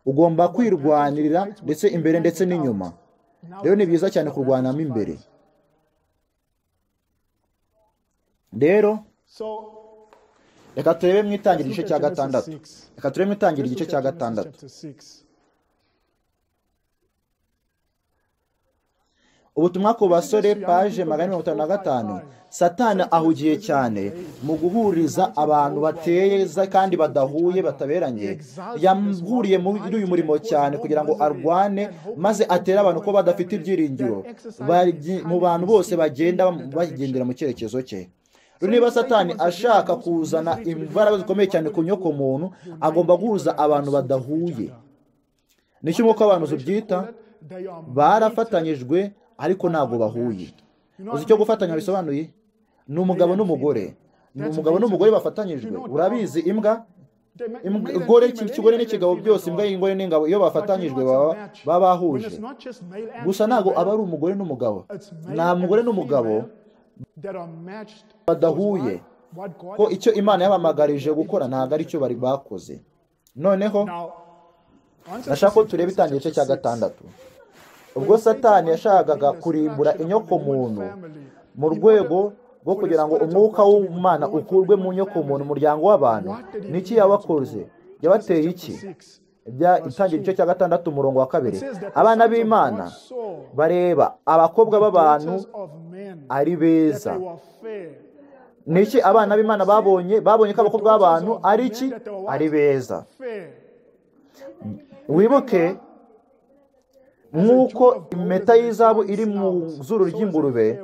ugomba kwirwanirira ndetse imbere ndetse n'inyuma. rero ni byiza cyane kurwanamo imbere. rero reka turebe mu itangira igice cya gatandatu. 6. reka turebe mu itangira igice cya gatandatu chapter 6. ubutumwa ku basore paje magana mirongo itanu na gatanu. satani ahugiye cyane mu guhuriza abantu bateza kandi badahuye bataberanye. Yahuriye muri uyu murimo cyane kugira ngo arwane maze atere abantu ko badafite ibyiringiro. mu bantu bose bagenda bagendera mu cyerekezo cye. Rero niba satani ashaka kuzana imbaraga zikomeye cyane ku nyoko muntu agomba guhuza abantu badahuye. Nicyo umwuka w'abantu ubyita barafatanyijwe ariko ntabwo bahuye. Uzi icyo gufatanya bisobanuye? Ni umugabo n'umugore. Ni umugabo n'umugore bafatanyijwe. Urabizi imbwa? Female, ikigore n'ikigabo byose imbwa y'ingore n'ingabo iyo bafatanyijwe baba bahuje. Gusa ntabwo aba ari umugore n'umugabo. Nta mugore n'umugabo badahuye. ko icyo imana yabamagarije gukora ntabwo ari cyo bari bakoze. Noneho nashaka ko tureba itangira igice cya gatandatu. Ubwo satani yashakaga kurimbura inyoko muntu mu rwego rwo kugira ngo umwuka w'umana ukurwe mu nyoko muntu umuryango w'abantu niki yabakoze? yabateye iki? itangira igice cya gatandatu umurongo wa kabiri. abana b'imana bareba abakobwa b'abantu ari beza. niki abana b'imana babonye? Babonye ko abakobwa b'abantu ari iki? Ari beza. wibuke nk'uko impeta y'izabu iri mu zuru ry'ingurube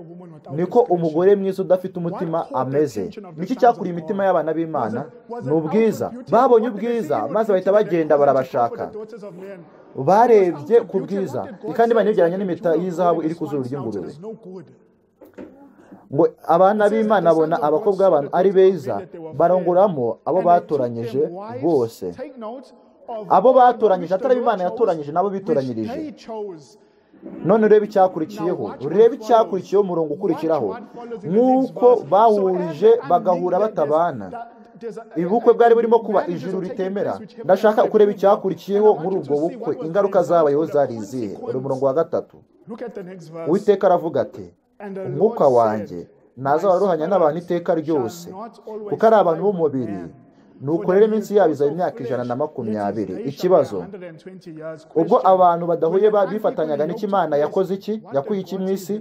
niko umugore mwiza udafite umutima ameze. Niki cyakuriye imitima y'abana b'imana? Ni ubwiza. Babonye ubwiza maze bahita bagenda barabashaka. Barebye ku bwiza. Kandi banegeranye n'impeta y'izahabu iri ku zuru ry'ingurube. Ngo abana b'imana babona abakobwa b'abantu ari beza barongoramo abo batoranyije bose. Abo batoranyije atari imana yatoranyije nabo bitoranyirije none urebe icyakurikiyeho urebe icyakurikiyeho umurongo ukurikiraho. Nk'uko bahurije bagahura batabana. Ubukwe bwari burimo kuba ijuru ritemera. Ndashaka kureba icyakurikiyeho muri ubwo bukwe. Ingaruka zabayeho zari izihe? Uri umurongo wa gatatu. Uwiteka aravuga ati umwuka wanjye ntazaba aruhanya n'abantu iteka ryose. kuko ari abantu b'umubiri nuko rero iminsi yabo izaba imyaka ijana na makumyabiri. ikibazo ubwo abantu badahuye ba- bifatanyaga n'iki imana yakoze iki? yakuye iki mu isi?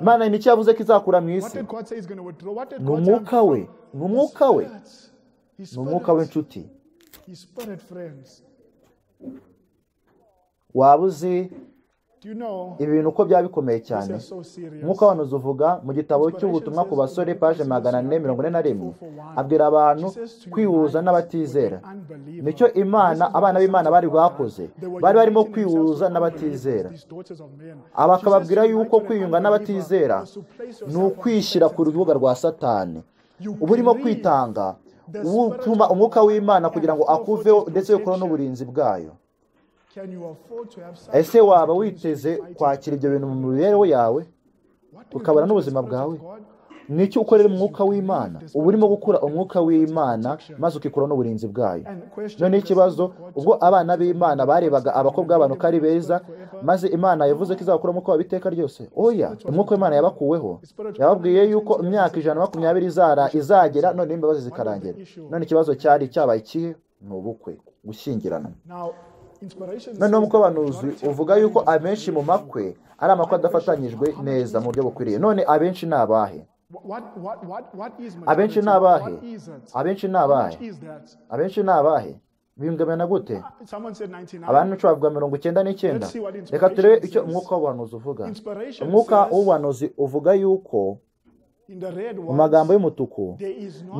imana ni iki yavuze ko izakura mu isi? ni umwuka we ni umwuka we. ni umwuka w'inshuti waba uzi ibintu uko byaba bikomeye cyane. nk'uko abantu uvuga mu gitabo cy'ubutumwa ku basore paje magana ane mirongo ine na rimwe abwira abantu kwihuza n'abatizera. ni cyo imana abana b'imana bari bakoze. Bari barimo kwihuza n'abatizera. aba akababwira yuko kwiyunga n'abatizera ni ukwishyira ku rubuga rwa satani. Uba urimo kwitanga utuma umwuka w'imana kugira ngo akuveho ndetse ukore n'uburinzi bwayo. Ese waba witeze kwakira ibyo bintu mu mibereho yawe ukabona n'ubuzima bwawe? ni cyo ukorera umwuka w'imana? uba urimo gukura umwuka w'imana maze ukikura n'uburinzi bwayo. Noneho ikibazo ubwo abana b'imana barebaga abakobwa b'abantu ko ari beza maze imana yavuze ko izakuramo ko iteka ryose. Oya umwuka w'imana yabakuweho. yababwiye yuko imyaka ijana na makumyabiri izara izagera none imbabazi zikarangira. None ikibazo cyari cyabaye ikihe ni ubukwe. Gushyingirana noneho nk'uko abantu uvuga yuko abenshi mu makwe ari amakwe adafatanyijwe neza mu buryo bukwiriye. None abenshi ni abahe? Abenshi ni abahe? Abenshi ni abahe? Abenshi ni abahe? Bingana gute? 99. abantu benshi bavuga mirongo icyenda n'icyenda. Reka turebe icyo umwuka w'ubuhanuzi uvuga. Umwuka w'ubuhanuzi uvuga yuko mu magambo y'umutuku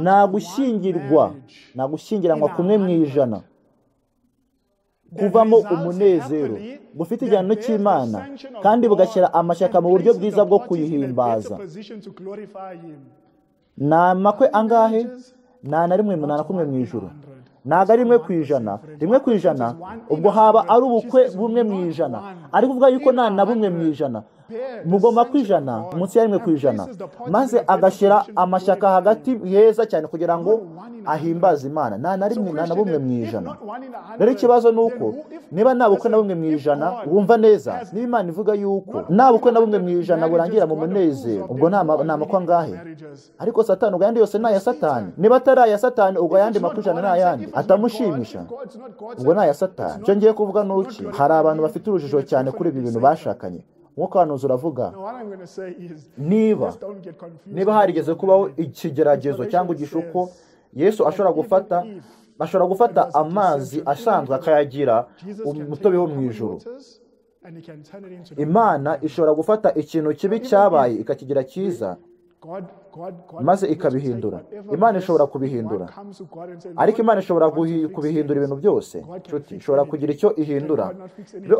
nta gushyingirwa nta gushyingiranwa kumwe mu ijana. Kuvamo umunezero that igihano cy'imana kandi bugashyira amashyaka mu buryo bwiza bwo kuyihimbaza. ni amakwe angahe? nta na rimwe na kumwe mu ijuru. ntabwo ari rimwe ku ijana. rimwe ku ijana. Ubwo haba ari ubukwe bumwe mu ijana. ari kuvuga yuko nta na bumwe mu ijana. Mugomba ku ijana munsi ya rimwe ku ijana maze agashyira amashyaka hagati heza cyane kugira ngo ahimbaze imana. Nta na rimwe nta na bumwe mu ijana. Rero ikibazo ni uko niba nta bukwe na bumwe mu ijana wumva neza niba imana ivuga yuko nta bukwe na bumwe mu ijana burangira mu munezero ubwo nta ma- nta makwe angahe ariko satani ubwo ayandi yose ni aya satani. Niba atari aya satani ubwo ayandi makuru ijana ni ayandi. Atamushimisha. Ubwo ni aya satani. Icyo ngiye kuvuga ni iki hari abantu bafite urujijo cyane kuri ibi bintu bashakanye. Nk'uko wanuzi uravuga niba niba harigeze kubaho ikigeragezo cyangwa igishuko yesu ashobora gufata ashobora gufata amazi asanzwe akayagira umutobe wo mu ijuru. imana ishobora gufata ikintu kibi cyabaye ikakigira cyiza. Maze ikabihindura. imana ishobora kubihindura. ariko imana ishobora kubihindura ibintu byose. Ishobora kugira icyo ihindura.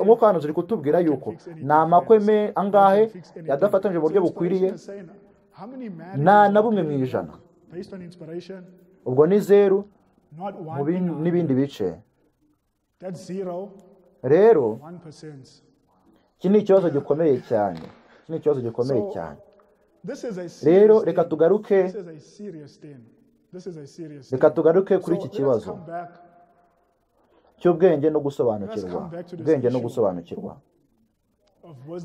Umwuka w'ahantu uri kutubwira yuko ni amakwe me angahe yadafatanyije mu buryo bukwiriye. nta na bumwe mu ijana. ubwo ni zeru n'ibindi bice. Rero iki ni ikibazo gikomeye cyane. Iki ni ikibazo gikomeye cyane. Rero reka tugaruke. Reka tugaruke kuri iki kibazo. cy'ubwenge no gusobanukirwa. ubwenge no gusobanukirwa.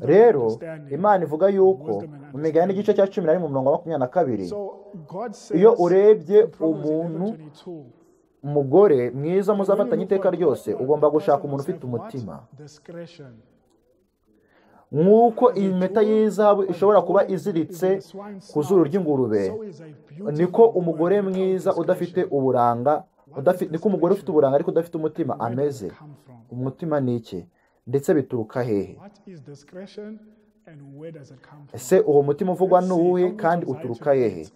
rero imana ivuga yuko mu migani igice cya cumi na rimwe umurongo wa makumyabiri na kabiri iyo urebye umuntu umugore mwiza muzafatanya iteka ryose ugomba gushaka umuntu ufite umutima. Nk'uko iyi mpeta y'izahabu ishobora kuba iziritse ku zuru ry'ingurube niko umugore mwiza udafite uburanga niko umugore ufite uburanga ariko udafite umutima ameze. umutima ni iki? Ndetse bituruka hehe ese uwo mutima uvugwa ni uwuhe kandi uturuka hehe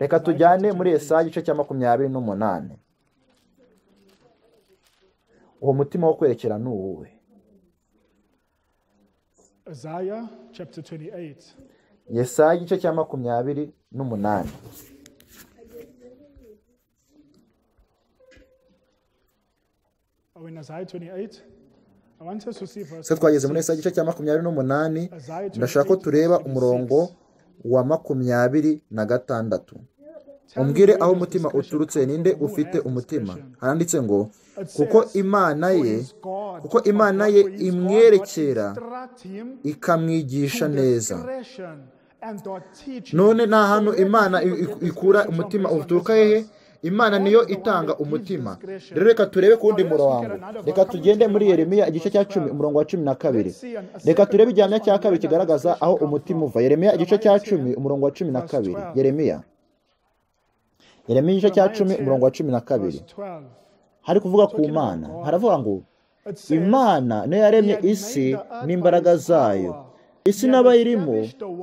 reka tujyane muri esaya igice cya makumyabiri n'umunani. Uwo mutima wo kwerekera ni uwuhe? Isaiah chapter 28. yesaya igice cya makumyabiri n'umunani. In Isaiah 28, I want us to see verse se twageze muri yesaya igice cya makumyabiri n'umunani. Ndashaka ko tureba umurongo wa makumyabiri na gatandatu. Umbwire aho umutima uturutse ninde ufite umutima? handitse ngo kuko imana ye kuko imana ye imwerekera ikamwigisha neza. None nta hantu imana ikura umutima uturuka hehe imana niyo itanga umutima. Rero reka turebe ku wundi murongo reka tugende muri yeremiya igice cya cumi umurongo wa cumi na kabiri. Reka turebe igihamya cya kabiri kigaragaza aho umutima uva. Yeremiya igice cya cumi umurongo wa cumi na kabiri. Yeremiya. Yeremiya igice cya cumi umurongo wa cumi na kabiri. Hari kuvuga ku mana. Haravuga ngo imana niyo yaremye isi n'imbaraga zayo. Isi n'abayirimo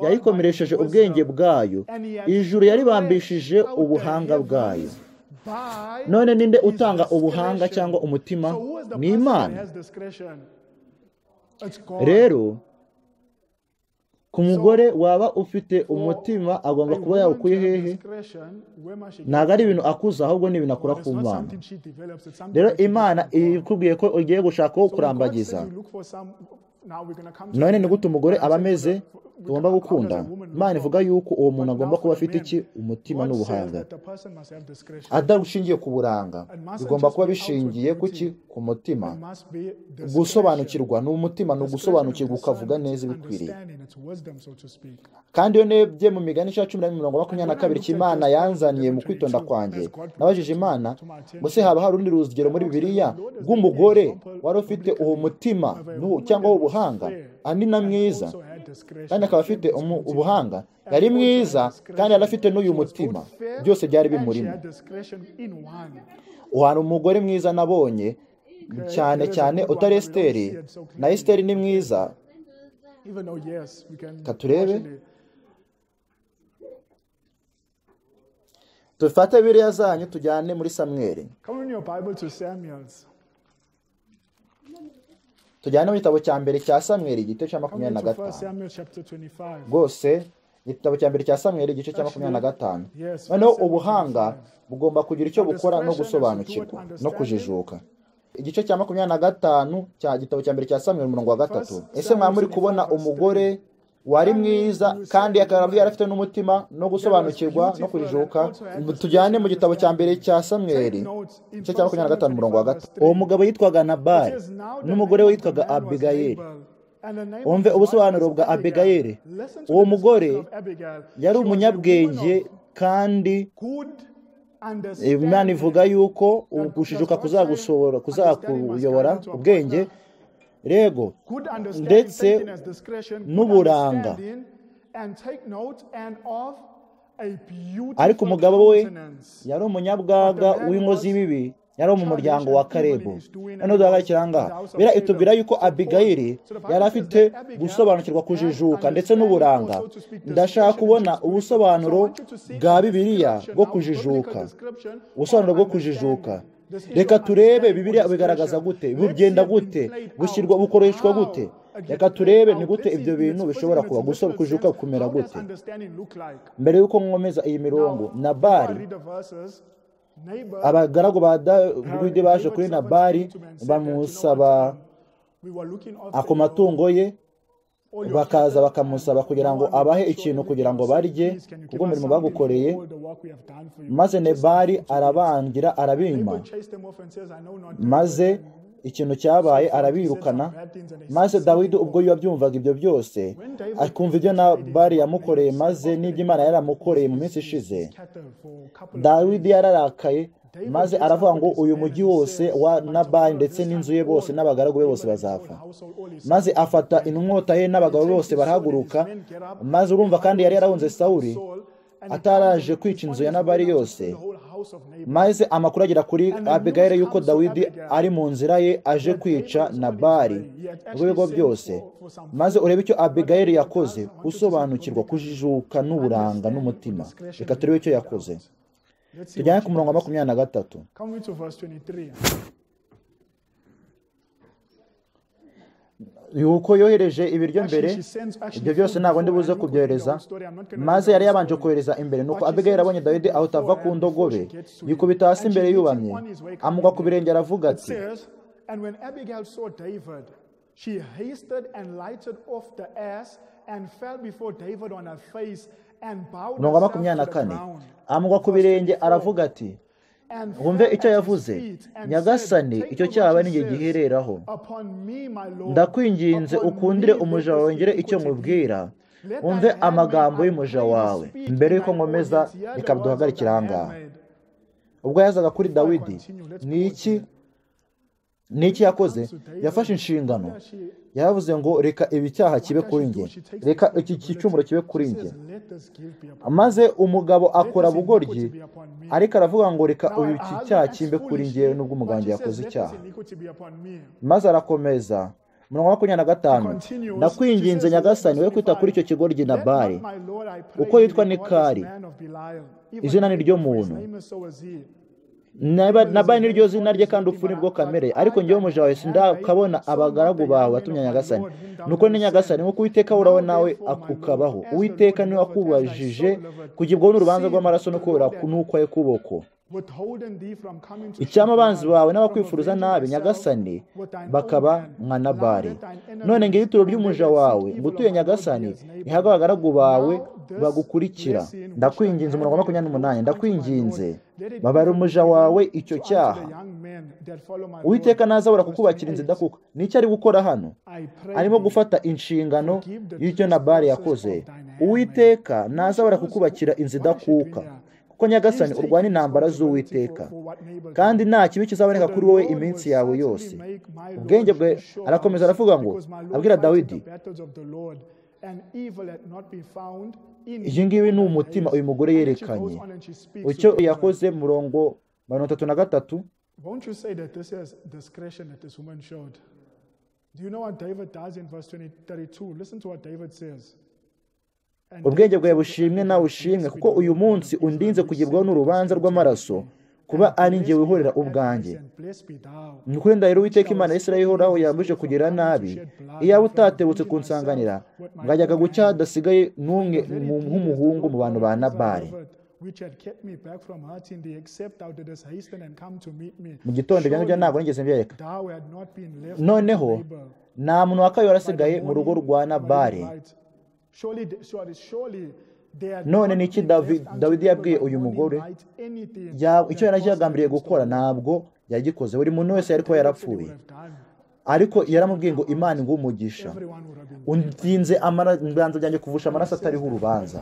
yayikomeresheje ubwenge bwayo. ijuru yaribambishije ubuhanga bwayo. none ninde utanga ubuhanga cyangwa umutima? Ni imana. rero ku mugore waba ufite umutima agomba kuba yawukuye hehe? ntabwo ari ibintu akuza ahubwo ni ibintu akura ku mana. rero imana ikubwiye ko ugiye gushaka uwo kurambagiza. None ni gute umugore aba ameze tugomba gukunda. imana ivuga yuko uwo muntu agomba kuba afite iki? Umutima n'ubuhanga. adashingiye ku buranga. Bigomba kuba bishingiye ku ki? ku mutima. Gusobanukirwa. Ni umutima ni ugusobanukirwa ukavuga neza ibikwiriye. kandi iyo nebye mu migani cya cumi na mirongo makumyabiri na kabiri cy'imana yanzaniye mu kwitonda kwanjye. nabajije imana ngo se haba hari urundi rugero muri bibiliya rw'umugore wari ufite uwo mutima cyangwa uwo buhanga andi na mwiza. kandi akaba afite umu- ubuhanga. yari mwiza kandi yari afite n'uyu mutima. byose byari bimurimo uhana umugore mwiza nabonye. Cyane cyane utari esiteri na esiteri ni mwiza. Katurebe. dufate biriya zanyu tujyane muri samweri Come in your Bible to Samuel's. Tujyane mu gitabo cya mbere cya samweri igice cya makumyabiri na into 1 gatanu. Samuel chapter 25. rwose igitabo cya mbere cya samweri igice cya makumyabiri na gatanu. noneho 1 Samuel ubuhanga 25. bugomba kugira icyo bukora no gusobanukirwa no kujijuka. Igice cya makumyabiri na gatanu cya gitabo cya mbere cya samweri umurongo wa gatatu. Ese mwaba muri kubona 25 verse umugore wari mwiza kandi akaba yari afite n'umutima no gusobanukirwa no kujijuka tujyane mu gitabo cya mbere cya samweri igice cya makumyabiri na gatanu umurongo wa gatatu. Uwo mugabo yitwaga nabali n'umugore we witwaga abigayeli Wumve ubusobanuro bwa Abigayeli. Uwo mugore yari umunyabwenge kandi imana ivuga yuko gushijuka kuzagushobora kuzakuyobora ubwenge. Rego ndetse n'uburanga. ariko umugabo we yari umunyabwaga w'inkozi y'ibibi yari mu muryango wa karebu noneho duhagarikira ahangaha biriya itubwira yuko abigayili yari afite gusobanukirwa kujijuka ndetse n'uburanga. ndashaka kubona ubusobanuro bwa bibiliya bwo kujijuka. ubusobanuro bwo kujijuka. Reka turebe bibiliya bigaragaza gute? Bugenda gute? Bushyirwa bukoreshwa gute? Reka turebe ni gute ibyo bintu bishobora kuba? Gusa kujijuka kumera gute? Mbere y'uko nkomeza iyi mirongo nabari abagaragu ba dawidi baje kuri nabari bamusaba ako matungo ye bakaza bakamusaba kugira ngo abahe ikintu kugira ngo barye kubwo umurimo bagukoreye. Maze nebari arabangira arabima maze ikintu cyabaye arabirukana. Maze dawidi ubwo yabyumvaga ibyo byose akumva ibyo nabari yamukoreye maze n'ibyo imana yaramukoreye mu minsi ishize. Dawidi yararakaye maze aravuga ngo uyu mujyi wose wa nabari ndetse n'inzu ye bose n'abagaragu be bose bazapfa maze afata inkota ye n'abagabo bose barahaguruka. maze urumva kandi yari yarahunze sawuri ataraje kwica inzu ya nabari yose. maze amakuru agera kuri abigayire yuko dawidi ari mu nzira ye aje kwica nabari bigo byose maze urebe icyo abigayire yakoze. usobanukirwa kujijuka n'uburanga n'umutima. reka turebe icyo yakoze. Tujyane ku murongo wa makumyabiri na gatatu. Yuko yohereje ibiryo mbere ibyo byose ntabwo ndi buze kubyohereza maze yari yabanje kohereza imbere. Nuko abigayira abonye dawidi aho utava ku ndogobe yikubita hasi imbere yubamye. amugwa ku birenge aravuga ati She hasted and lighted off the ass and fell before David on her face umurongo wa makumyabiri na kane amugwa ku birenge aravuga ati wumve icyo yavuze. said, icyo "Take cyaba what ni he igihe says gihereraho ndakwinginze ukundire umuja wawe ngire icyo nkubwira wumve amagambo y'umuja wawe. mbere y'uko nkomeza reka duhagarikire ahangaha handmaid. ubwo yazaga kuri dawidi ni iki? Here. ni iki yakoze yafashe inshingano yaravuze ngo reka ibi cyaha kibe kuri njye reka iki gicumuro kibe kuri njye says, "Let this guilt be upon maze umugabo akora bugoryi iniquity be upon me." ariko aravuga ngo reka uyu iki cyaha kimbe kuri njyewe n'ubwo umuganga yakoze says, "Let icyaha this iniquity be upon me." maze arakomeza umurongo wa makumyabiri na gatanu says, nyagasani we kwita kuri 25, icyo kigoryi "Let nabari not my Lord, I pray uko yitwa be ni called Kari. this man of Belial. Even Izina ni ryo muntu. Naba- nabaye niryo zina rye kandi upfu ni bwo kamere. Ariko njyewe umuja wawe sindakabona abagaragu bawe watumye nyagasani. Nuko ni nyagasani nk'uko uwiteka uraho nawe ukabaho uwiteka ni we wakubajije kugibwaho n'urubanza rw'amaraso no kubera n'uko kuboko icyama abanzi bawe n'abakwifuza nabi nyagasani bakaba nka nabari none ngiyo ituro ry'umuja wawe. Exceed ngo evil utuye of my Lord nyagasani ihaga abagaragu bawe bagukurikira. Ndakwinginze umurongo wa makumyabiri n'umunani. Ndakwinginze. babara umuja wawe icyo cyaha. uwiteka ntazabura kukubakira inzu 28. idakuka ni icyo ari gukora hano? Arimo gufata inshingano y'icyo nabari trespasses yakoze. uwiteka ntazabura kukubakira inzu idakuka kuko nyagasani urwana intambara z'uwiteka. kandi nta kibi kizaboneka kuri wowe iminsi yawe yose. ubwenge bwe arakomeza aravuga ngo abwira dawidi iyi ngiyi ni umutima uyu mugore yerekanye. icyo yakoze murongo mirongo itatu na gatatu. Won't you say that this is discretion that this woman showed? Do you know what David does in verse 20, 32? Listen to what David says. And ubwenge bwawe bushimwe nawe ushimwe kuko uyu munsi undinze kugibwaho n'urubanza rw'amaraso. Kuba ari njye wihorera ubwanjye. Ni ukuri ndahiro uwiteka imana y'isirayeli ihoraho yambuje kugira nabi iyaba utatebutse kunsanganira ngajyaga gucya hadasigaye n'umwe mu- nk'umuhungu mu bantu ba nabari mu gitondo ibyo ngibyo ntabwo nigeze mbyereka. Noneho nta muntu wa kabiri warasigaye mu rugo rwa nabari None ni iki Dawidi yabwiye uyu mugore? icyo yari yagambiriye gukora ntabwo yagikoze. Buri muntu wese he yarapfuye. ariko yaramubwiye ngo imana iguhe umugisha. Amara- ibiganza byanjye kuvusha amaraso atariho urubanza.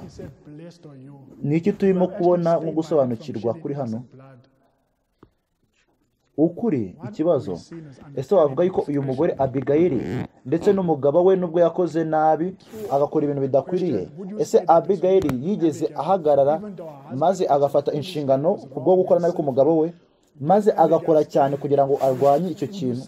ni iki turimo kubona nko gusobanukirwa kuri hano. Ukuri ikibazo. Ese wavuga yuko uyu mugore abigayili ndetse n'umugabo we nubwo yakoze nabi agakora ibintu bidakwiriye? Ese abigayili yigeze ahagarara maze agafata inshingano ku bwo gukora nabi k'umugabo we? Maze agakora cyane kugira ngo arwanye icyo kintu.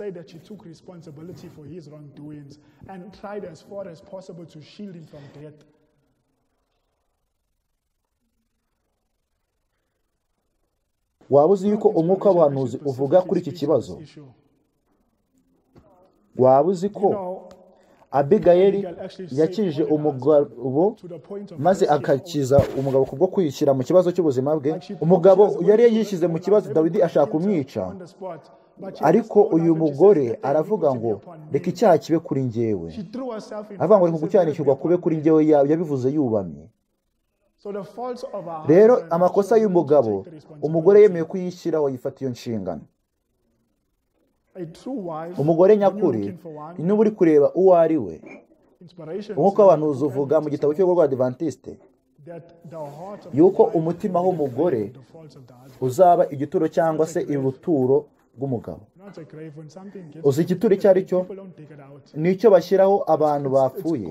Waba uzi yuko umwuka w'abahanuzi uvuga kuri iki kibazo? waba uzi ko know, abigayili yakijije umugabo maze akakiza umugabo kubwo kwishyira mu kibazo cy'ubuzima bwe. Umugabo yari yishyize mu kibazo dawidi ashaka kumwica. ariko uyu mugore said, "Let the aravuga ngo be upon me." reka icyaha kibe kuri in aravuga ngo reka and said, "Let it be gukiranirwa kube kuri me." njyewe ya- yabivuze yubamye. Rero amakosa y'umugabo umugore yemeye kuyishyiraho yifata iyo nshingano. Umugore nyakuri niba uri kureba uwo ari we. inspiration nk'uko says abahanuzi uvuga mu gitabo heart of yuko umutima w'umugore uzaba igituro cyangwa se ibuturo bw'umugabo uzi igituro icyo ari cyo out. ni cyo bashyiraho abantu bapfuye.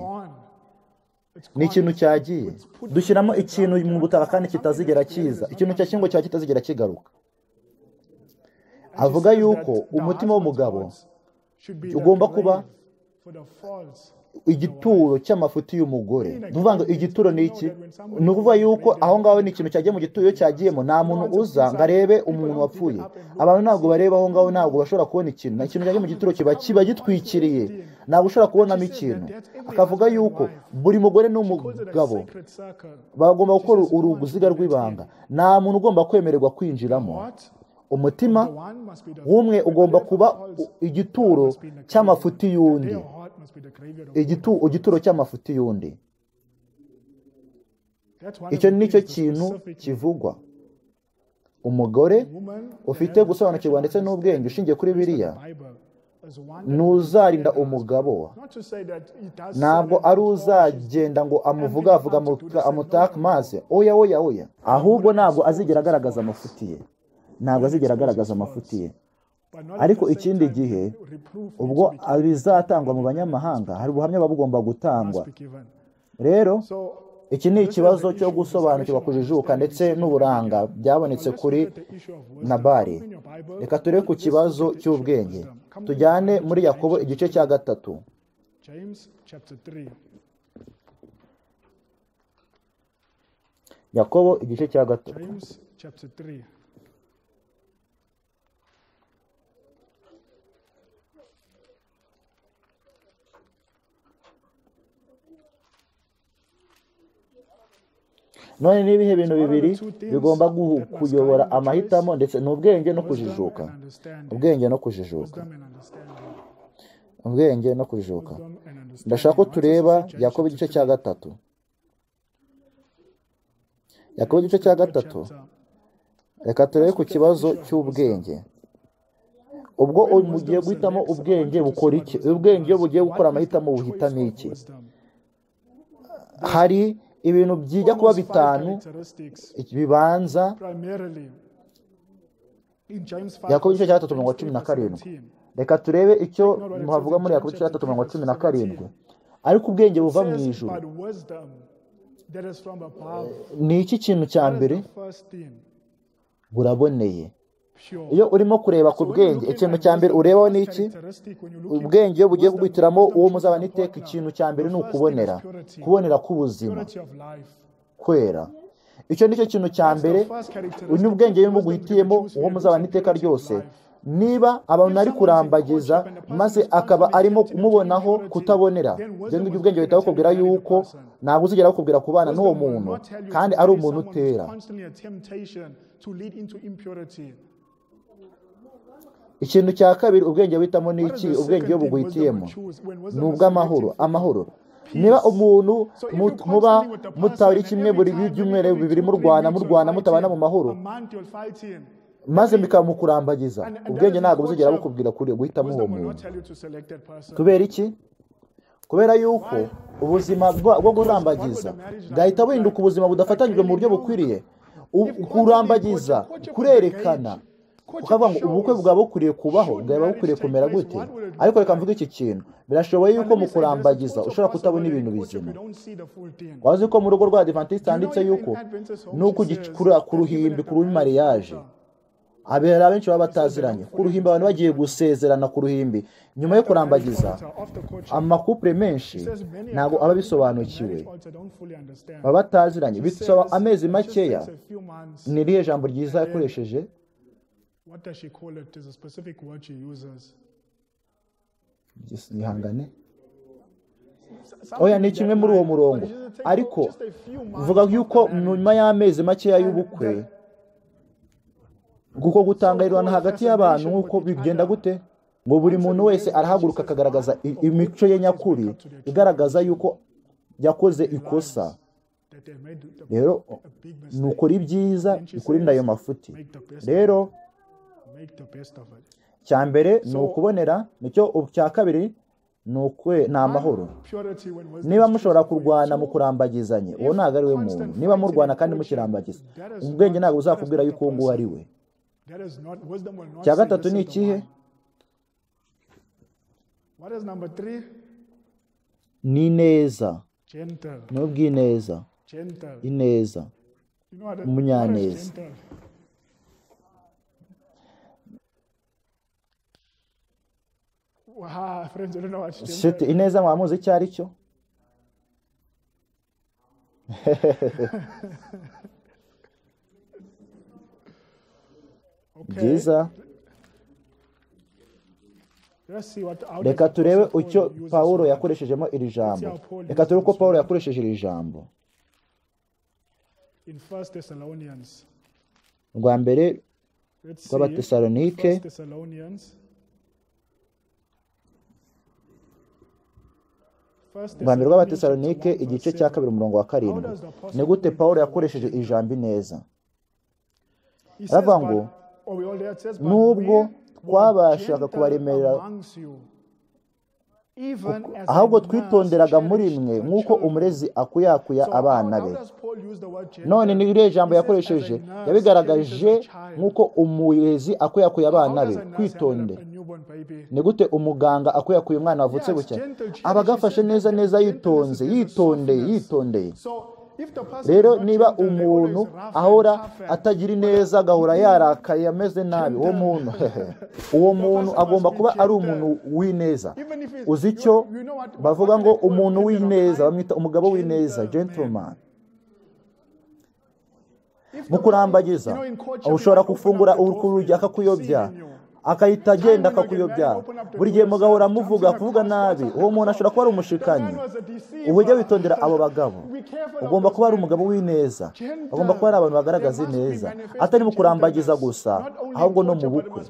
Ni ikintu cyagiye. Dushyiramo ikintu mu butaka kandi kitazigera kiza. Ikintu not cyashyingwa kiba kitazigera kigaruka. Avuga yuko umutima w'umugabo ugomba kuba igituro cy'amafuti y'umugore. Ni ngo igituro ni iki? Ni ukuvuga yuko aho ngaho ni ikintu cyagiye mu gituro iyo cyagiyemo? Nta muntu uza ngo arebe umuntu wapfuye. Abantu ntabwo bareba aho ngaho ntabwo bashobora kubona ikintu. Nta kintu cyagiye mu gituro kiba kiba gitwikiriye. Ntabwo ushobora kubonamo ikintu. Akavuga yuko buri mugore n'umugabo bagomba gukora uruziga rw'ibanga. Nta muntu ugomba kwemererwa kwinjiramo. Umutima w'umwe ugomba kuba igituro cy'amafuti y'undi. Igituro cy'amafuti y'undi. Icyo ni cyo kintu kivugwa. Umugore ufite gusobanukirwa ndetse n'ubwenge ushingiye kuri biriya ntuzarinda umugabo ntabwo ari uzagenda ngo amuvuga avuga amutake maze. oya oya oya. Ahubwo ntabwo azigera agaragaza amafuti ye. ntabwo azigera agaragaza amafuti ye. Ariko ikindi gihe ubwo bizatangwa mu banyamahanga hari ubuhamya buba bugomba gutangwa. Rero iki ni ikibazo cyo gusobanukirwa kujijuka ndetse n'uburanga byabonetse kuri nabari reka turebe ku kibazo cy'ubwenge. tujyane muri yakobo igice cya gatatu. James chapter 3. yakobo igice cya gatatu. None ni ibihe bintu bibiri bigomba kuyobora amahitamo ndetse ni ubwenge no kujijuka. ubwenge no kujijuka. Ubwenge no kujijuka. Ndashaka ko tureba yakobo igice cya 3? gatatu. Yakobo igice cya gatatu. Reka turebe ku kibazo cy'ubwenge. Ubwo mugiye guhitamo ubwenge bukora iki? ubwenge iyo bugiye gukora amahitamo buhitamo iki? hari ibintu byijya kuba bitanu bibanza primarily in James 5, yakobo igice cya gatatu mirongo cumi na 3, verse karindwi 17. reka turebe icyo muhavuga muri yakobo igice cya gatatu mirongo cumi na karindwi ariko ubwenge buva mu above. ni iki kintu cya mbere buraboneye. Iyo urimo kureba ku bwenge ikintu cya mbere urebaho ni iki? ubwenge iyo bugiye kuguhitiramo uwo chooses muzabana a iteka partner. ikintu cya mbere ni ukubonera. kubonera k'ubuzima kwera. Icyo ni cyo kintu cya mbere first characteristic uyu ni ubwenge iyo buguhitiyemo uwo for muzabana your iteka purity of ryose. niba abantu ari kurambagiza maze akaba arimo kumubonaho kutabonera. ibyo ngibyo ubwenge buhita bukubwira yuko ntabwo uzigera bukubwira kubana n'uwo muntu. kandi ari umuntu utera. Ikintu cya kabiri ubwenge buhitamo ni iki? ubwenge iyo buguhitiyemo. ni ubw'amahoro amahoro. Niba umuntu mu- muba and kimwe buri byumweru bibiri murwana murwana you're mutabana mu mahoro. Maze bikamukurambagiza ubwenge ntabwo buzigera bukubwira kuri guhitamo uwo muntu. kubera iki? Kubera yuko ubuzima bwo kurambagiza bwahita buhinduka ubuzima budafatanyijwe mu buryo bukwiriye. Kurambagiza kurerekana ukavuga ngo ubukwe bwaba bukwiriye kubaho bwaba bukwiriye kumera gute? Ariko reka mvuge iki kintu. Birashoboye yuko mu kurambagiza ushobora kutabona ibintu bizima. Wazi ko mu rugo rwa adventiste handitse yuko nuko ku ruhimbi ku mariage? Abera abenshi baba bataziranye. Ku ruhimbi abantu bagiye gusezerana ku ruhimbi. Nyuma yo kurambagiza amakupure menshi ntabwo aba abisobanukiwe. Baba bataziranye. Bisaba amezi makeya ni irihe jambo ryiza yakoresheje? What does she call it? There's a specific word she uses. ihangane oya ni kimwe muri uwo murongo. Ariko just a few months vuga after yuko nyuma y'amezi makeya y'ubukwe kuko gutangarirana hagati y'abantu nk'uko bigenda gute? Ngo buri muntu wese arahaguruka akagaragaza imico ye nyakuri igaragaza yuko yakoze ikosa. rero mistake. nukora ibyiza ikurinda ayo mafuti. rero cya mbere ni ukubonera ni cyo cya kabiri ni ukwe ni amahoro. niba mushobora kurwana mu kurambagizanye uwo ntabwo ari we muntu. Niba murwana kandi mukirambagiza. ubwenge ntabwo buzakubwira yuko uwo nguwo ari we say gatatu ni ikihe? ni ineza. Gentle. ni ubw'ineza. Ineza. Umunyaneza. what is gentle? Wow, friends, I don't know what gentle shiti ineza mwaba muzi icyo ari cyo? Byiza reka turebe icyo Paul yakoreshejemo iri jambo. reka turebe uko pawulo yakoresheje iri jambo. Rwa mbere rw'abatesalonike First Thessalonians. First rwa mbere rw'abatesalonike igice cya kabiri umurongo wa karindwi. Ni gute pawulo yakoresheje ijambo ineza? Aravuga ngo, nubwo twabashaga kubaremerera ahubwo twitonderaga muri mwe nk'uko umurezi akuyakuya abana be. none ni irihe jambo yakoresheje yabigaragaje nk'uko umurezi akuyakuye How abana be. kwitonde ni gute umuganga akuyakuye umwana wavutse gentle. aba agafashe neza neza yitonze yitondeye. Yitondeye Rero niba umuntu ahora atagira ineza agahora yarakaye ameze nabi uwo muntu uwo muntu agomba kuba ari umuntu w'ineza. uzi icyo bavuga ngo umuntu w'ineza bamwita umugabo w'ineza Gentleman. mu kurambagiza ushobora gufungura urugi akakuyobya. Akahita agenda akakuyobya. Buri gihe mugahora muvuga kuvuga nabi uwo muntu ashobora kuba ari umushikanyi. Man was a deceiver. uburyo witondera abo bagabo. Ugomba kuba ari umugabo w'ineza. Agomba kuba ari abantu bagaragaza ineza. Atari mu kurambagiza gusa ahubwo no mu bukwe.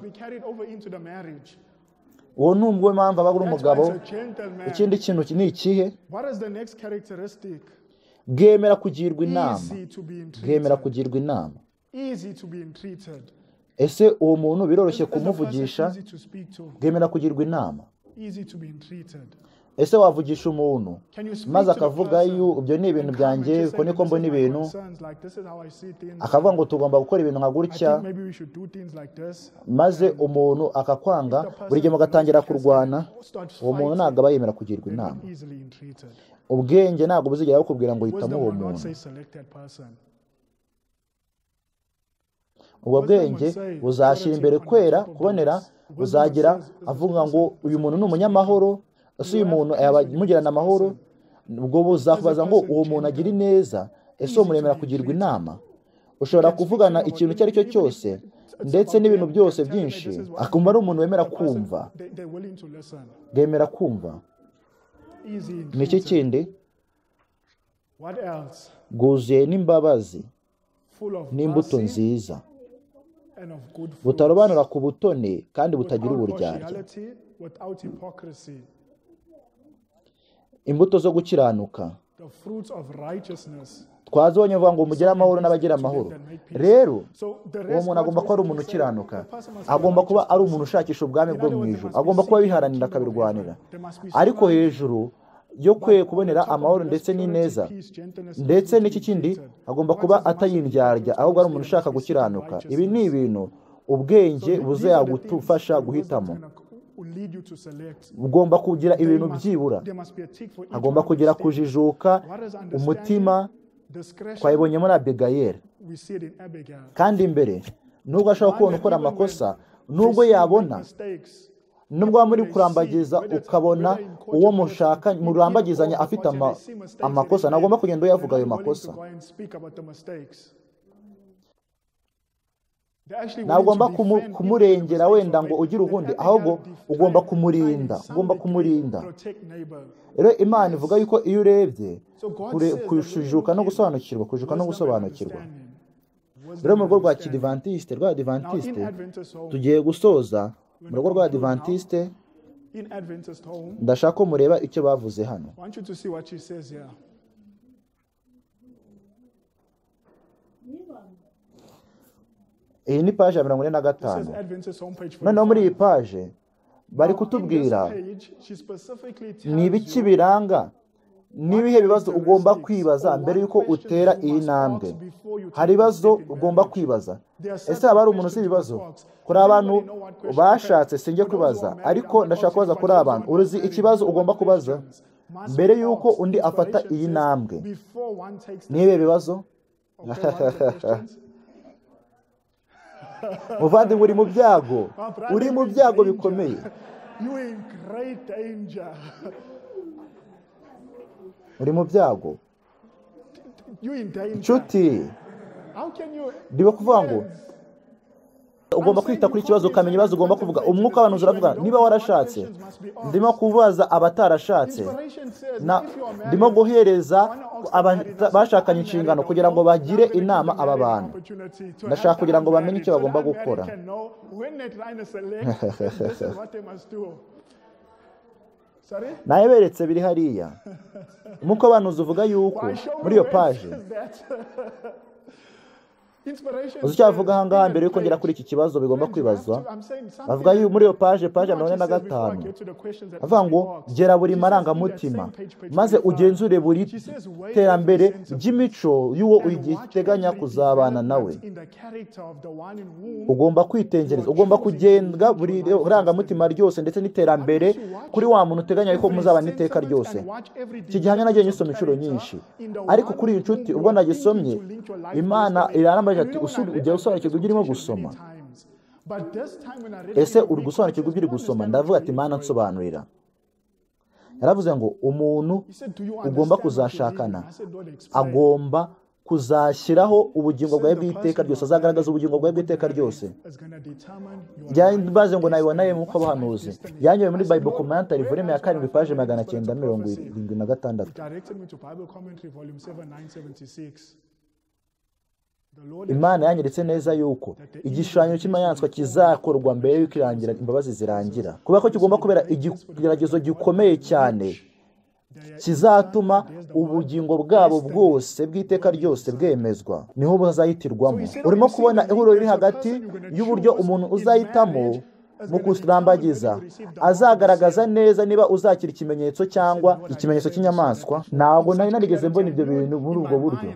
Uwo ni ubwo mpamvu aba ari umugabo. Ikindi kintu ni ikihe? Bwemera kugirwa inama. Bwemera kugirwa inama. Ese uwo muntu biroroshye kumuvugisha? bwemera kugirwa inama. Ese wavugisha umuntu? Maze akavuga ibyo ni ibintu byanjye say, niko "This mbona ibintu akavuga ngo tugomba gukora ibintu nka gutya. think maybe we should do things like this." maze umuntu akakwanga buri gihe mugatangira kurwana uwo muntu ntabwo aba yemera kugirwa inama. ubwenge ntabwo buzigera bukubwira ngo hitamo uwo muntu. Ubwo bwenge buzashyira imbere kwera kubonera buzagira avuga ngo uyu muntu ni umunyamahoro? ese uyu muntu yaba amugirana amahoro? ubwo buzakubaza ngo uwo muntu agira ineza. Ese uwo muremera kugirwa inama? Ushobora kuvugana ikintu icyo ari cyo cyose ndetse n'ibintu byose byinshi. akumva ari umuntu wemera kumva. bwemera kumva. Ni iki kindi? Bwuzuye n'imbabazi n'imbuto nziza. Butarobanura ku butoni kandi butagira uburyarya. imbuto zo gukiranuka. The fruits of righteousness. twazibonye vuga ngo mugire amahoro n'abagira amahoro. rero uwo muntu agomba kuba ari umuntu ukiranuka. agomba kuba ari umuntu ushakisha ubwami bwo mu be agomba kuba of akabirwanira ariko hejuru yo kwe kubonera amahoro ndetse n'ineza. ndetse n'iki kindi agomba kuba atayindyarya ahubwo ari umuntu ushaka gukiranuka. Ibi ni ibintu ubwenge buzagufasha guhitamo. ugomba kugira ibintu byibura. agomba kugira kujijuka umutima twayibonye muri Abigail. kandi imbere nubwo ashobora kubona ukora amakosa nubwo yabona nubwo waba muri kurambagiza ukabona uwo mushaka murambagizanya afite ama- amakosa. ntagomba kugenda uyavuga ayo makosa. ntagomba kumu- kumurengera wenda ngo ugire ubundi ahubwo ugomba kumurinda. ugomba kumurinda. rero imana ivuga yuko iyo urebye kure- kujijuka no gusobanukirwa kujijuka no gusobanukirwa. rero mu rugo rwa kidivantisite rwa divantisite tugiye gusoza mu rugo rwa ndashaka ko mureba icyo bavuze hano. Iyi ni paje ya mirongo ine na gatanu. Noneho muri iyi 45. paje bari kutubwira ni ibiki biranga. N'ibihe bibazo ugomba kwibaza mbere y'uko utera iyi ntambwe? Hari ibibazo ugomba kwibaza? Ese haba hari umuntu uzi ibibazo? Kuri abantu bashatse sinjye kwibaza. Ariko ndashaka kubaza kuri abantu. Uruzi ikibazo ugomba kubaza? Mbere y'uko undi afata iyi ntambwe. Nibe bibazo? Muvandimwe uri mu byago. Uri mu byago bikomeye. Uri mu byago? Inshuti. Ndiba kuvuga ngo ugomba kwita kuri ikibazo ukamenya ibibazo ugomba kuvuga. Umwuka w'abantu uravuga niba warashatse ndimo kubaza abatarashatse ndimo guhereza aba- bashakanye inshingano kugira ngo bagire inama aba bantu. Ndashaka kugira ngo bamenye icyo bagomba gukora. Nayeberetse biri hariya. Umwuka w'abantu uvuga yuko muri iyo paje uzi icyo says bavuga aha ngaha mbere yuko ngera kuri iki kibazo bigomba kwibazwa. Bavuga yuko muri iyo paje paje mirongo ine na gatanu must ngo gera buri marangamutima maze 45, ugenzure buri she says, "Weigh terambere ry'imico y'uwo every kuzabana nawe. ugomba kwitengereza ugomba kugenga buri rangamutima ryose ndetse n'iterambere kuri wa muntu uteganya yuko muzabana iteka ryose. iki gihamya nagiye nyisoma inshuro nyinshi. ariko kuri iyi nshuti ubwo nagisomye imana iranambaje ati "Usu- ujya usobanukirwa ibyo urimo gusoma ese uri gusobanukirwa ibyo uri gusoma. ndavuga ati mana nsobanurira. yaravuze ngo umuntu ugomba kuzashakana. Agomba kuzashyiraho ubugingo bwawe bw'iteka ryose. azagaragaza ubugingo bwawe bw'iteka ryose. byambaze ngo nabibona ye nk'uko abahanuzi. yanyoye muri bible commentary volume ya karindwi paje magana cyenda mirongo irindwi na gatandatu directed me to Bible Commentary, Volume 7, 976. The Lord imana yanyeretse neza yuko igishushanyo cy'inyamaswa kizakorwa mbere y'uko irangira imbabazi zirangira. Kubera ko kigomba kubera ikigeragezo gikomeye cyane kizatuma ubugingo bwabo bwose bw'iteka ryose bwemezwa. Niho buzahitirwamo urimo kubona ihuriro riri hagati y'uburyo umuntu uzahitamo mu kurambagiza. Azagaragaza neza niba uzakira ikimenyetso cyangwa ikimenyetso cy'inyamaswa. Ntabwo nari narigeze mbona ibyo bintu muri ubwo buryo.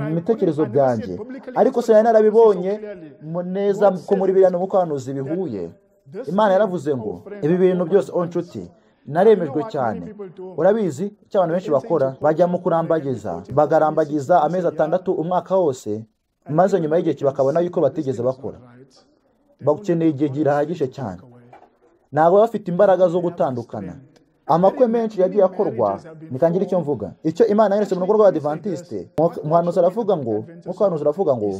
Mu bitekerezo byanjye. ariko se nari narabibonye neza ko muri biriya n'umukanuzi bihuye imana yaravuze ngo ibi bintu byose o nshuti naremejwe cyane. urabizi icyo abantu benshi bakora? bajya mu kurambagiza. bagarambagiza amezi atandatu umwaka wose maze nyuma y'igihe bakabona yuko batigeze bakora. bakeneye igihe gihagije cyane. ntabwo baba bafite imbaraga zo gutandukana. Amakwe menshi yagiye akorwa. Nikangira icyo mvuga. Icyo imana yeretse mu rugo rw'abadivantisite umuhanuzi aravuga ngo nk'uko umuhanuzi aravuga ngo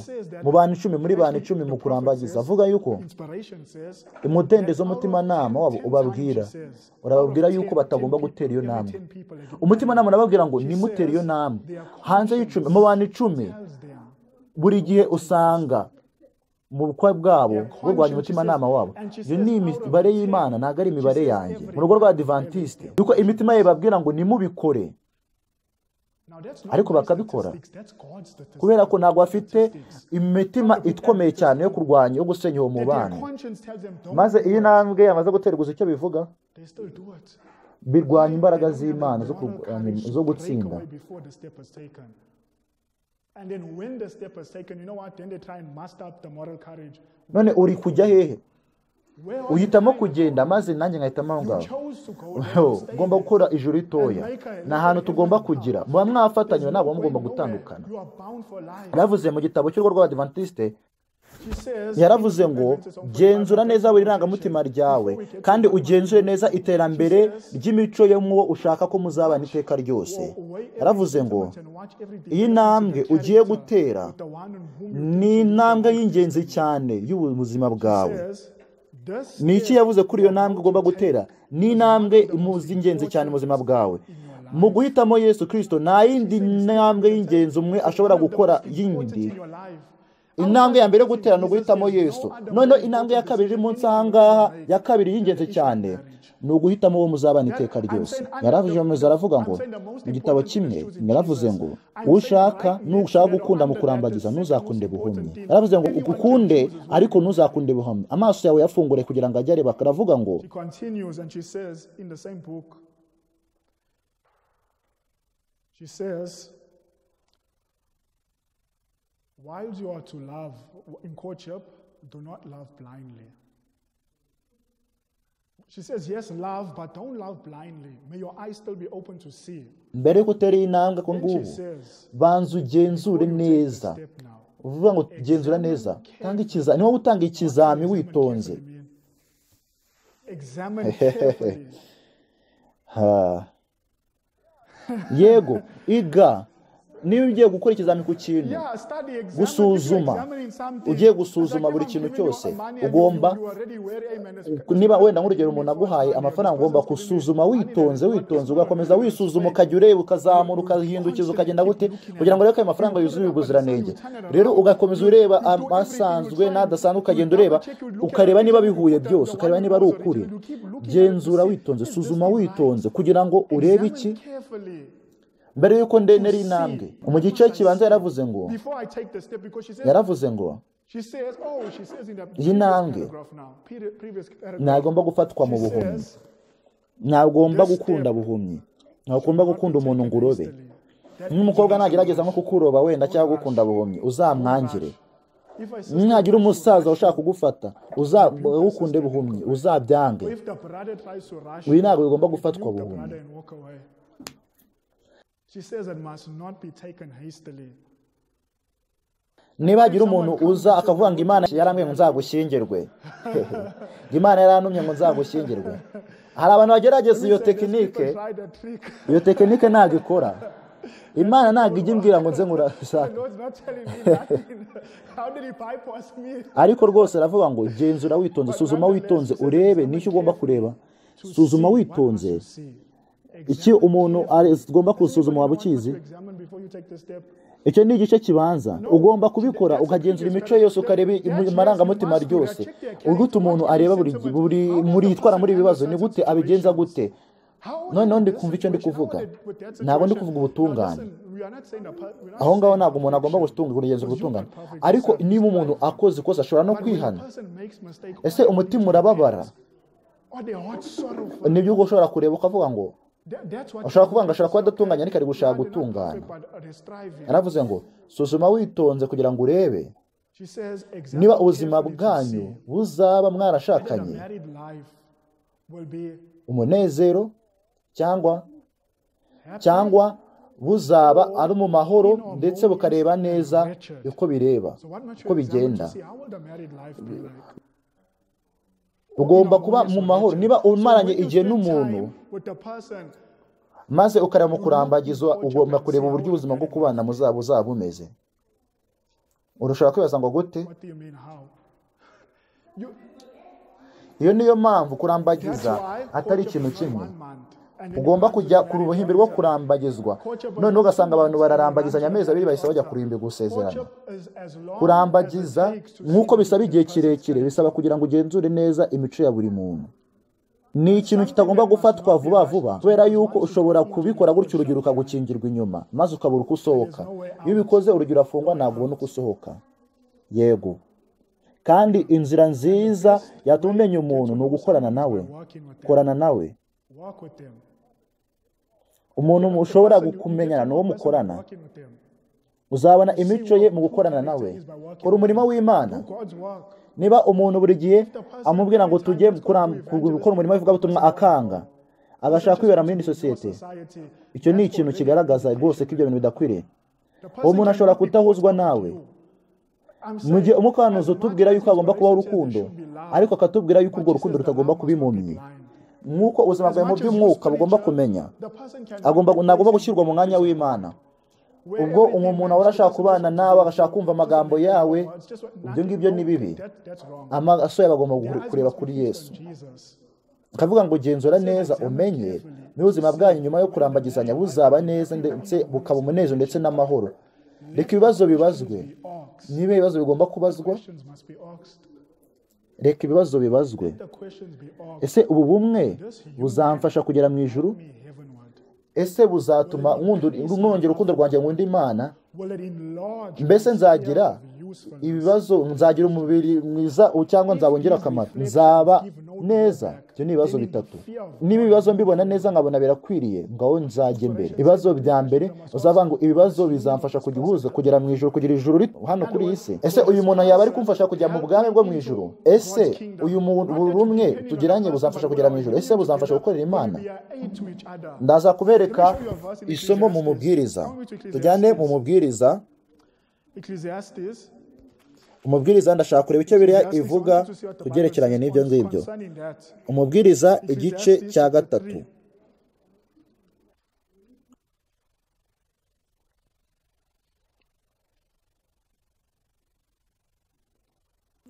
mu bantu icumi muri bantu icumi mu kurambagiza avuga yuko umudendezo w'umutimanama wabo ubabwira. Urababwira yuko batagomba gutera iyo ntambwe umutimanama urababwira ngo nimutere iyo ntambwe hanze y'icumi mu bantu icumi buri gihe usanga mu bukwe bwabo burwanya umutimanama wabo. iyo ni imibare y'imana ntabwo ari imibare yanjye. mu rugo rw'abadivantisite yuko imitima ye babwira ngo nimubikore. Ariko bakabikora. kubera ko ntabwo bafite imitima ikomeye cyane yo kurwanya yo gusenya uwo mubano. maze iyo intambwe yamaze guterwa uzi icyo bivuga? Birwanya imbaraga z'imana zo gutsinda. None uri kujya hehe? Where are you? uhitamo trying? kugenda maze nanjye nkahitamo aho You ngaho. chose to go Yo, there. You stayed ugomba there. gukora ijuru ritoya. ni ahantu tugomba kugira. muba mwafatanywe ntabwo muba mugomba gutandukana. Yaravuze mu gitabo cy'urugo rw'abadivantisite She says, yaravuze ngo genzura neza buri rangamutima ryawe kandi ugenzure neza iterambere ry'imico yo ushaka ko muzabana iteka ryose. Yaravuze ngo iyi ntambwe ugiye gutera ni intambwe y'ingenzi cyane y'ubuzima bwawe. Ni iki yavuze kuri iyo ntambwe ugomba gutera? Ni intambwe z'ingenzi cyane mu buzima bwawe. Mu guhitamo yesu kirisito nta yindi ntambwe y'ingenzi umwe ashobora gukora yindi. Intambwe ya mbere yo gutera ni uguhitamo yesu. Noneho intambwe ya kabiri iri munsi aha ngaha ya kabiri y'ingenzi cyane ni uguhitamo uwo muzabana iteka ryose. Yaravuze aravuga ngo mu gitabo kimwe yaravuze ngo ushaka nushaka gukunda mu kurambagiza ntuzakunde buhumyi. Yaravuze ngo ukunde ariko ntuzakunde buhumyi. Amaso yawe yafungure kugira ngo ajye areba aravuga ngo she says in the same book, she says, while you are to love in courtship, do not love blindly. She says, yes, love, but don't love blindly. May your eyes still be open to see. mbere y'uko utera iyi ntambwe ko Then she ngubu says, banza ugenzure before you take the neza step now, uvuga ngo genzura neza tanga ikizami ni wowe utanga ikizami witonze examine carefully. Ha. yego iga niba ugiye gukora ikizami ku kintu. Gusuzuma. Ugiye gusuzuma buri kintu cyose, ugomba- niba wenda nk'urugero umuntu aguhaye amafaranga ugomba gusuzuma witonze witonze ugakomeza wisuzuma ukajya ureba ukazamura ukahindukiza ukagenda gute kugira ngo urebe ko ayo mafaranga yuzuye ubuziranenge. rero ugakomeza ureba amasanzwe n'adasanzwe ukagenda ureba ukareba niba bihuye byose ukareba niba ari ukuri. genzura witonze suzuma witonze. Kugira ngo urebe iki? Mbere y'uko ndenera intambwe mu gice kibanza yaravuze ngo yaravuze ngo Iyi ntambwe ntagomba gufatwa mu buhumyi. ntagomba gukunda buhumyi. Ntagomba gukunda umuntu ngo urobe n'umukobwa nagerageza nko kukuroba wenda cyangwa gukunda buhumyi. Uzamwangire. Ntagira umusaza ushaka kugufata. Uzagukunde buhumyi. Uzabyange. you, ntabwo bigomba gufatwa buhumyi. She says it must not be taken hastily. niba hagira umuntu uza akavuga ngo imana yarambwiye ngo nzagushyingirwe. Imana yarantumye ngo nzagushyingirwe. Hari abantu bagerageza iyo tekinike iyo tekinike ntabwo ikora. Imana ntabwo ijya imbwira ngo nze ngurashaka ariko rwose aravuga ngo genzura witonze suzuma witonze urebe n'icyo ugomba kureba? suzuma witonze. Iki umuntu agomba gusuzuma waba ukizi. Icyo ni igice kibanza. Ugomba kubikora ukagenzura imico yose ukareba amarangamutima ryose. Ugute umuntu areba buri muri yitwara muri ibi bibazo ni gute abigenza gute? Noneho ndi kumva icyo ndi kuvuga ntabwo ndi kuvuga ubutungane. Aho ngaho ntabwo umuntu agomba you ubutungane. Ariko niba umuntu akoze ikosa ashobora no kwihana ese umutima urababara? Nibyo ushobora kureba ukavuga ngo You kuvuga ngo ashobora kuba adatunganye ariko ari gushaka gutungana yaravuze ngo suzuma witonze kugira ngo urebe. Niba ubuzima bwanyu buzaba mwarashakanye umunezero cyangwa cyangwa buzaba ari mu mahoro ndetse bukareba neza uko bireba uko bigenda to see how will the married life be like? Ugomba kuba mu mahoro. niba umaranye igihe n'umuntu maze ukareba mu kurambagizwa ugomba kureba uburyo ubuzima bwo kubana muzaba buzaba bumeze. Urashobora kwibaza ngo gute? Iyo niyo mpamvu kurambagiza atari ikintu kimwe. Ugomba kujya ku ruhimbi rwo kurambagizwa. Noneho ugasanga abantu bararambagizanya amezi abiri bahise bajya ku ruhimbi gusezerana. Kurambagiza nk'uko bisaba igihe kirekire bisaba kugira ngo ugenzure neza imico ya buri muntu. Ni ikintu kitagomba gufatwa vuba vuba kubera yuko ushobora kubikora gutyo urugero ukagukingirwa inyuma maze ukabura uko usohoka. Iyo ubikoze urugero urafungwa ntabwo ubona uko usohoka. Yego. Kandi inzira nziza yatuma umenya umuntu ni ugukorana nawe. Korana nawe. Umuntu ushobora kumenyana ni uwo mukorana. uzabona imico ye mu gukorana nawe. kora umurimo w'imana. Niba umuntu buri gihe amubwira ngo tujye gukora umurimo w'ivugabutumwa akanga. agashaka kwibera muri indi sosiyete icyo ni ikintu kigaragaza rwose ko ibyo bintu bidakwiriye. Uwo muntu ashobora kutahuzwa nawe. mu gihe umukanuzi utubwira yuko hagomba kubaho urukundo ariko akatubwira yuko urwo rukundo rutagomba kuba impumyi. Nk'uko ubuzima bwawe mu by'umwuka bugomba kumenya the person cannot agomba be ntabwo placed gushyirwa mu mwanya w'imana. ubwo umuntu ahora ashaka kubana nawe agashaka kumva amagambo yawe ibyo ngibyo ni bibi. amaso yawe agomba kureba kuri yesu. akavuga ngo genzura neza umenye n'ubuzima bwanyu nyuma yo kurambagizanya buzaba neza ndetse bukaba umunezero ndetse n'amahoro. Reka ibibazo bibazwe. Niba ibibazo bigomba kubazwa Questions must be asked. Reka ibibazo bibazwe. Ese ubu bumwe buzamfasha kugera mu ijuru? Ese buzatuma mwongera urukundo rwanjye Will it enlarge mbese nzagira ibibazo nzagira umubiri mwiza cyangwa nzabongera akamaro? Nzaba neza ibyo ni ibibazo bitatu. Niba ibibazo mbibona neza nkabona birakwiriye. Ngaho nzajya imbere ibibazo bya mbere uzavuga ngo ibibazo bizamfasha kugihuza kugera mu ijuru kugira rito. Hano kuri iyi si. Ese uyu muntu yaba ari kumfasha kujya mu bwami bwo mu ijuru? Ese uyu rumwe tugiranye buzamfasha kugera mu ijuru? Ese buzamfasha gukorera imana? Ndaza kubereka isomo mu mubwiriza. Tujyane mu mubwiriza. Umubwiriza ndashaka kureba icyo biriya ivuga ku byerekeranye n'ibyo ngibyo. umubwiriza igice cya gatatu.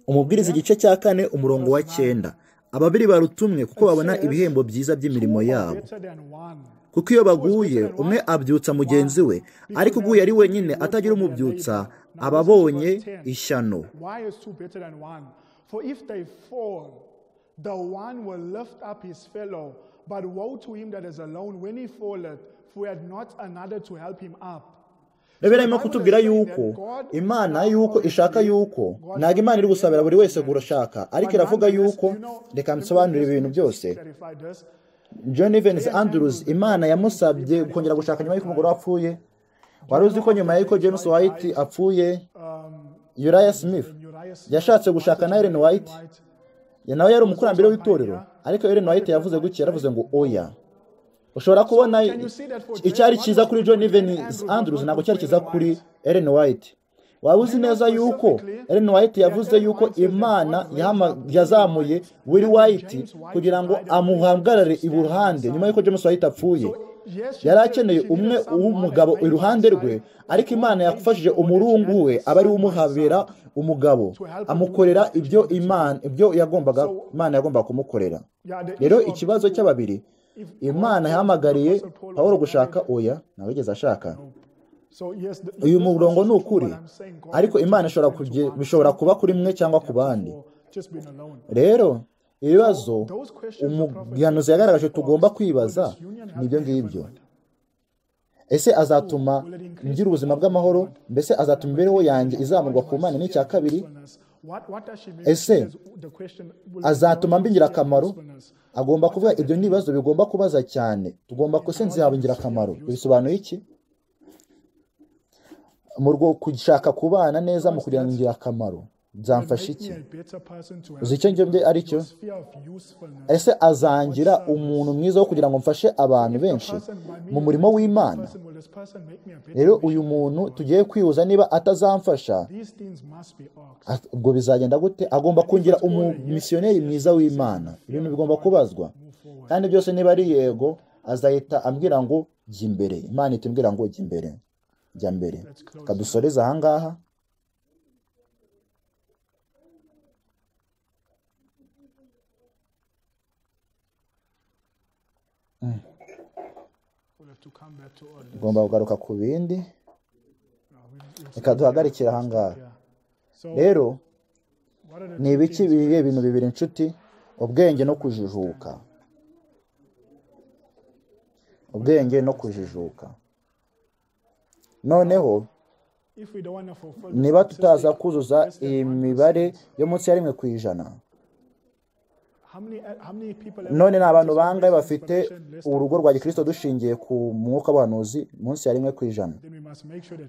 umubwiriza igice cya kane umurongo wa cyenda. Ababiri barutumwe kuko babona ibihembo byiza by'imirimo yabo. kuko iyo baguye umwe abyutsa mugenzi we ariko uguye ari wenyine atagira umubyutsa aba abonye ishyano Why is two better than one? For if they fall, the one will lift up his fellow. But woe to him that is alone. When he falleth, for he had not another to help him up. rero kutubwira yuko imana yuko ishaka yuko. Ntabwo imana iri gusabira buri wese gushaka ariko iravuga yuko reka nsobanurire ibintu byose. john evans andrews imana yamusabye kongera gushaka nyuma y'uko umugore we apfuye. Wari uzi ko nyuma y'uko james white apfuye uriah smith yashatse gushaka na ellen white nawe yari umukurambere w'itorero ariko Ellen White yavuze gutya yaravuze ngo oya. Ushobora kubona icyari cyiza kuri John Evans Andrews ntabwo cyari cyiza kuri Ellen White. Waba uzi neza yuko Ellen White yavuze yuko imana yazamuye Will White kugira ngo amuhagarare iruhande nyuma y'uko James White apfuye. Yari akeneye umwe w'umugabo iruhande rwe ariko imana yafashije umurungu we aba ari we umuhabera umugabo amukorera ibyo imana ibyo yagombaga imana yagombaga kumukorera. Rero ikibazo cya babiri imana yahamagariye pawulo gushaka oya ntabwo yigeze ashaka. Uyu murongo ni ukuri ariko imana ishobora kuba kuri mwe cyangwa ku bandi. Rero ibibazo umuhanuzi yagaragaje tugomba kwibaza ni ibyo ngibyo. ese azatuma ngira ubuzima bw'amahoro? mbese azatuma imibereho yanjye izamurwa ku mana n'icya kabiri? Ese azatuma mba ingirakamaro agomba kuvuga ibyo ni ibibazo bigomba kubaza cyane. Tugomba kose nzaba ingirakamaro bisobanuye iki? Mu rwo gushaka kubana neza mu kugira ngo ingirakamaro byamfasha iki uzi icyo ngibyo ari cyo ese azangira umuntu mwiza wo kugira ngo mfashe abantu benshi mu murimo w'imana rero uyu muntu tugiye kwihuza niba atazamfasha ubwo bizagenda gute agomba kungira umumisiyoneri mwiza w'imana ibintu bigomba kubazwa kandi byose niba ari yego azahita ambwira ngo jya imbere imana ihita imbwira ngo jya imbere jya mbere kadusoreze ahangaha. Ugomba kugaruka ku bindi. Reka duhagarikire ahangaha rero ni ibiki things? bihe? Bintu bibiri inshuti? Ubwenge no kujijuka. Ubwenge no kujijuka. Noneho niba tutaza kuzuza iyi 1%, mibare yo munsi ya rimwe ku ijana none ni abantu bangahe bafite urugo rwa gikristo dushingiye ku mwuka w'abahanuzi munsi ya rimwe ku ijana.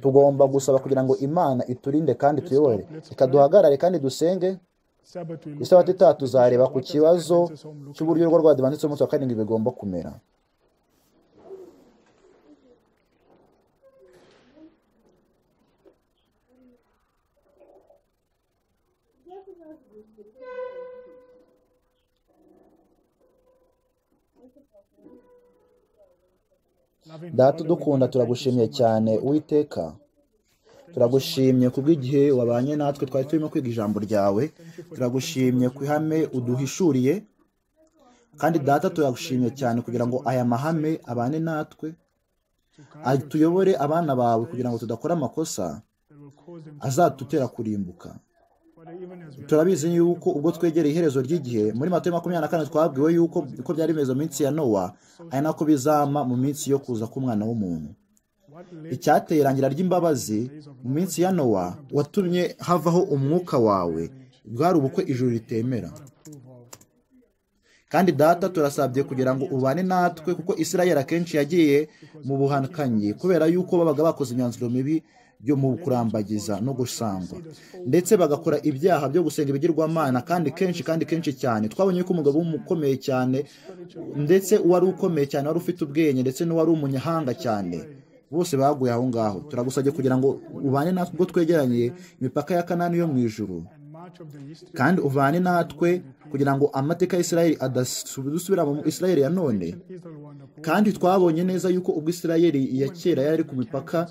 Tugomba gusaba kugira ngo imana iturinde kandi tuyobore. reka duhagarare kandi dusenge. Isabato at itaha tuzareba ku kibazo cy'uburyo urugo rw'abadivantisiti b'umunsi wa karindwi bigomba kumera. Data udukunda much cyane uwiteka. Turagushimye kubw'igihe wabanye natwe twari turimo kwiga ijambo ryawe. Turagushimye ku ihame uduhishuriye kandi data turagushimye cyane kugira ngo aya mahame abane natwe tuyobore abana bawe kugira ngo tudakora amakosa azadutera kurimbuka. Turabizi yuko ubwo twegereye iherezo ry'igihe muri matayo makumyabiri na kane twabwiwe yuko uko byari bimeze mu minsi ya nowa ari nako bizama mu minsi yo kuza k'umwana w'umuntu. Icyateye irangira ry'imbabazi mu minsi ya nowa watumye havaho umwuka wawe bwari ubukwe ijuru ritemera. Kandi data turasabye kugira ngo ubane natwe kuko isirayeli akenshi yagiye mu buhakanyi kubera yuko babaga bakoze imyanzuro mibi yo mu kurambagiza no gusangwa. Ndetse bagakora ibyaha byo gusenga ibigirwamana kandi kenshi kandi kenshi cyane. Twabonye ko umugabo ukomeye cyane ndetse uwari ukomeye cyane wari ufite ubwenge ndetse n'uwari umunyahanga cyane bose baguye aho ngaho. Turagusabye kugira ngo ubane natwe ubwo twegeranye imipaka ya kanani yo mu ijuru. Kandi uvane natwe kugira ngo amateka ya isirayeli adasubira mu isirayeli ya none. Kandi twabonye neza yuko ubwo isirayeli ya kera yari ku mipaka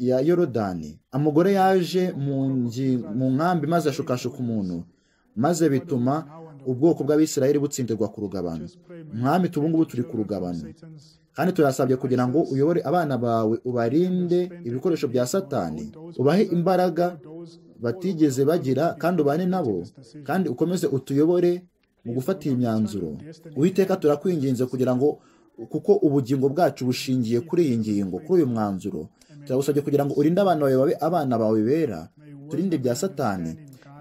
ya yorodani. Umugore yaje mu nkambi maze ashukashuka umuntu maze bituma ubwoko bw'abisirayeli butsindirwa ku rugabano. Mwami tubu ngubu turi ku rugabano. Kandi turasabye kugira ngo uyobore abana bawe ubarinde ibikoresho bya satani ubahe imbaraga batigeze bagira kandi ubane nabo kandi ukomeze utuyobore mu gufata iyi myanzuro. Uwiteka turakwinginze kugira ngo kuko ubugingo bwacu bushingiye kuri iyi ngingo kuri uyu mwanzuro. Turagusabye kugira ngo urinde abana bawe babe abana bawe bera. Turinde bya satani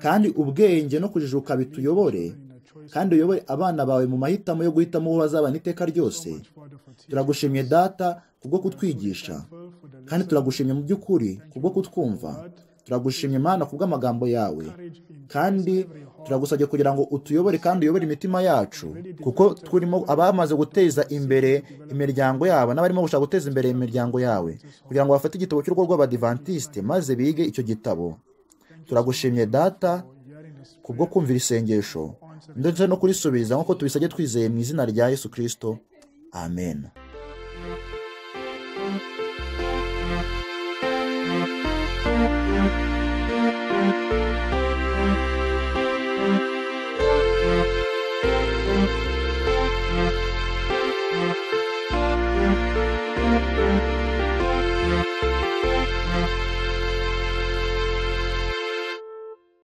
kandi ubwenge no kujijuka bituyobore kandi uyobore abana bawe mu mahitamo yo guhitamo uwo bazabana iteka ryose. Turagushimye data kubwo kutwigisha kandi turagushimye mu by'ukuri kubwo kutwumva turagushimye mana kubw'amagambo yawe. Kandi turagusabye kugira ngo utuyobore kandi uyobore imitima yacu kuko turimo abamaze guteza imbere imiryango yabo n'abarimo gushaka guteza imbere imiryango yawe. kugira ngo bafate igitabo cy'urugo rw'abadivantisite maze bige icyo gitabo. Turagushimye data the kubwo kumvira isengesho ndetse no kurisubiza nk'uko tubisabye twizeye mu izina rya yesu kirisito amen.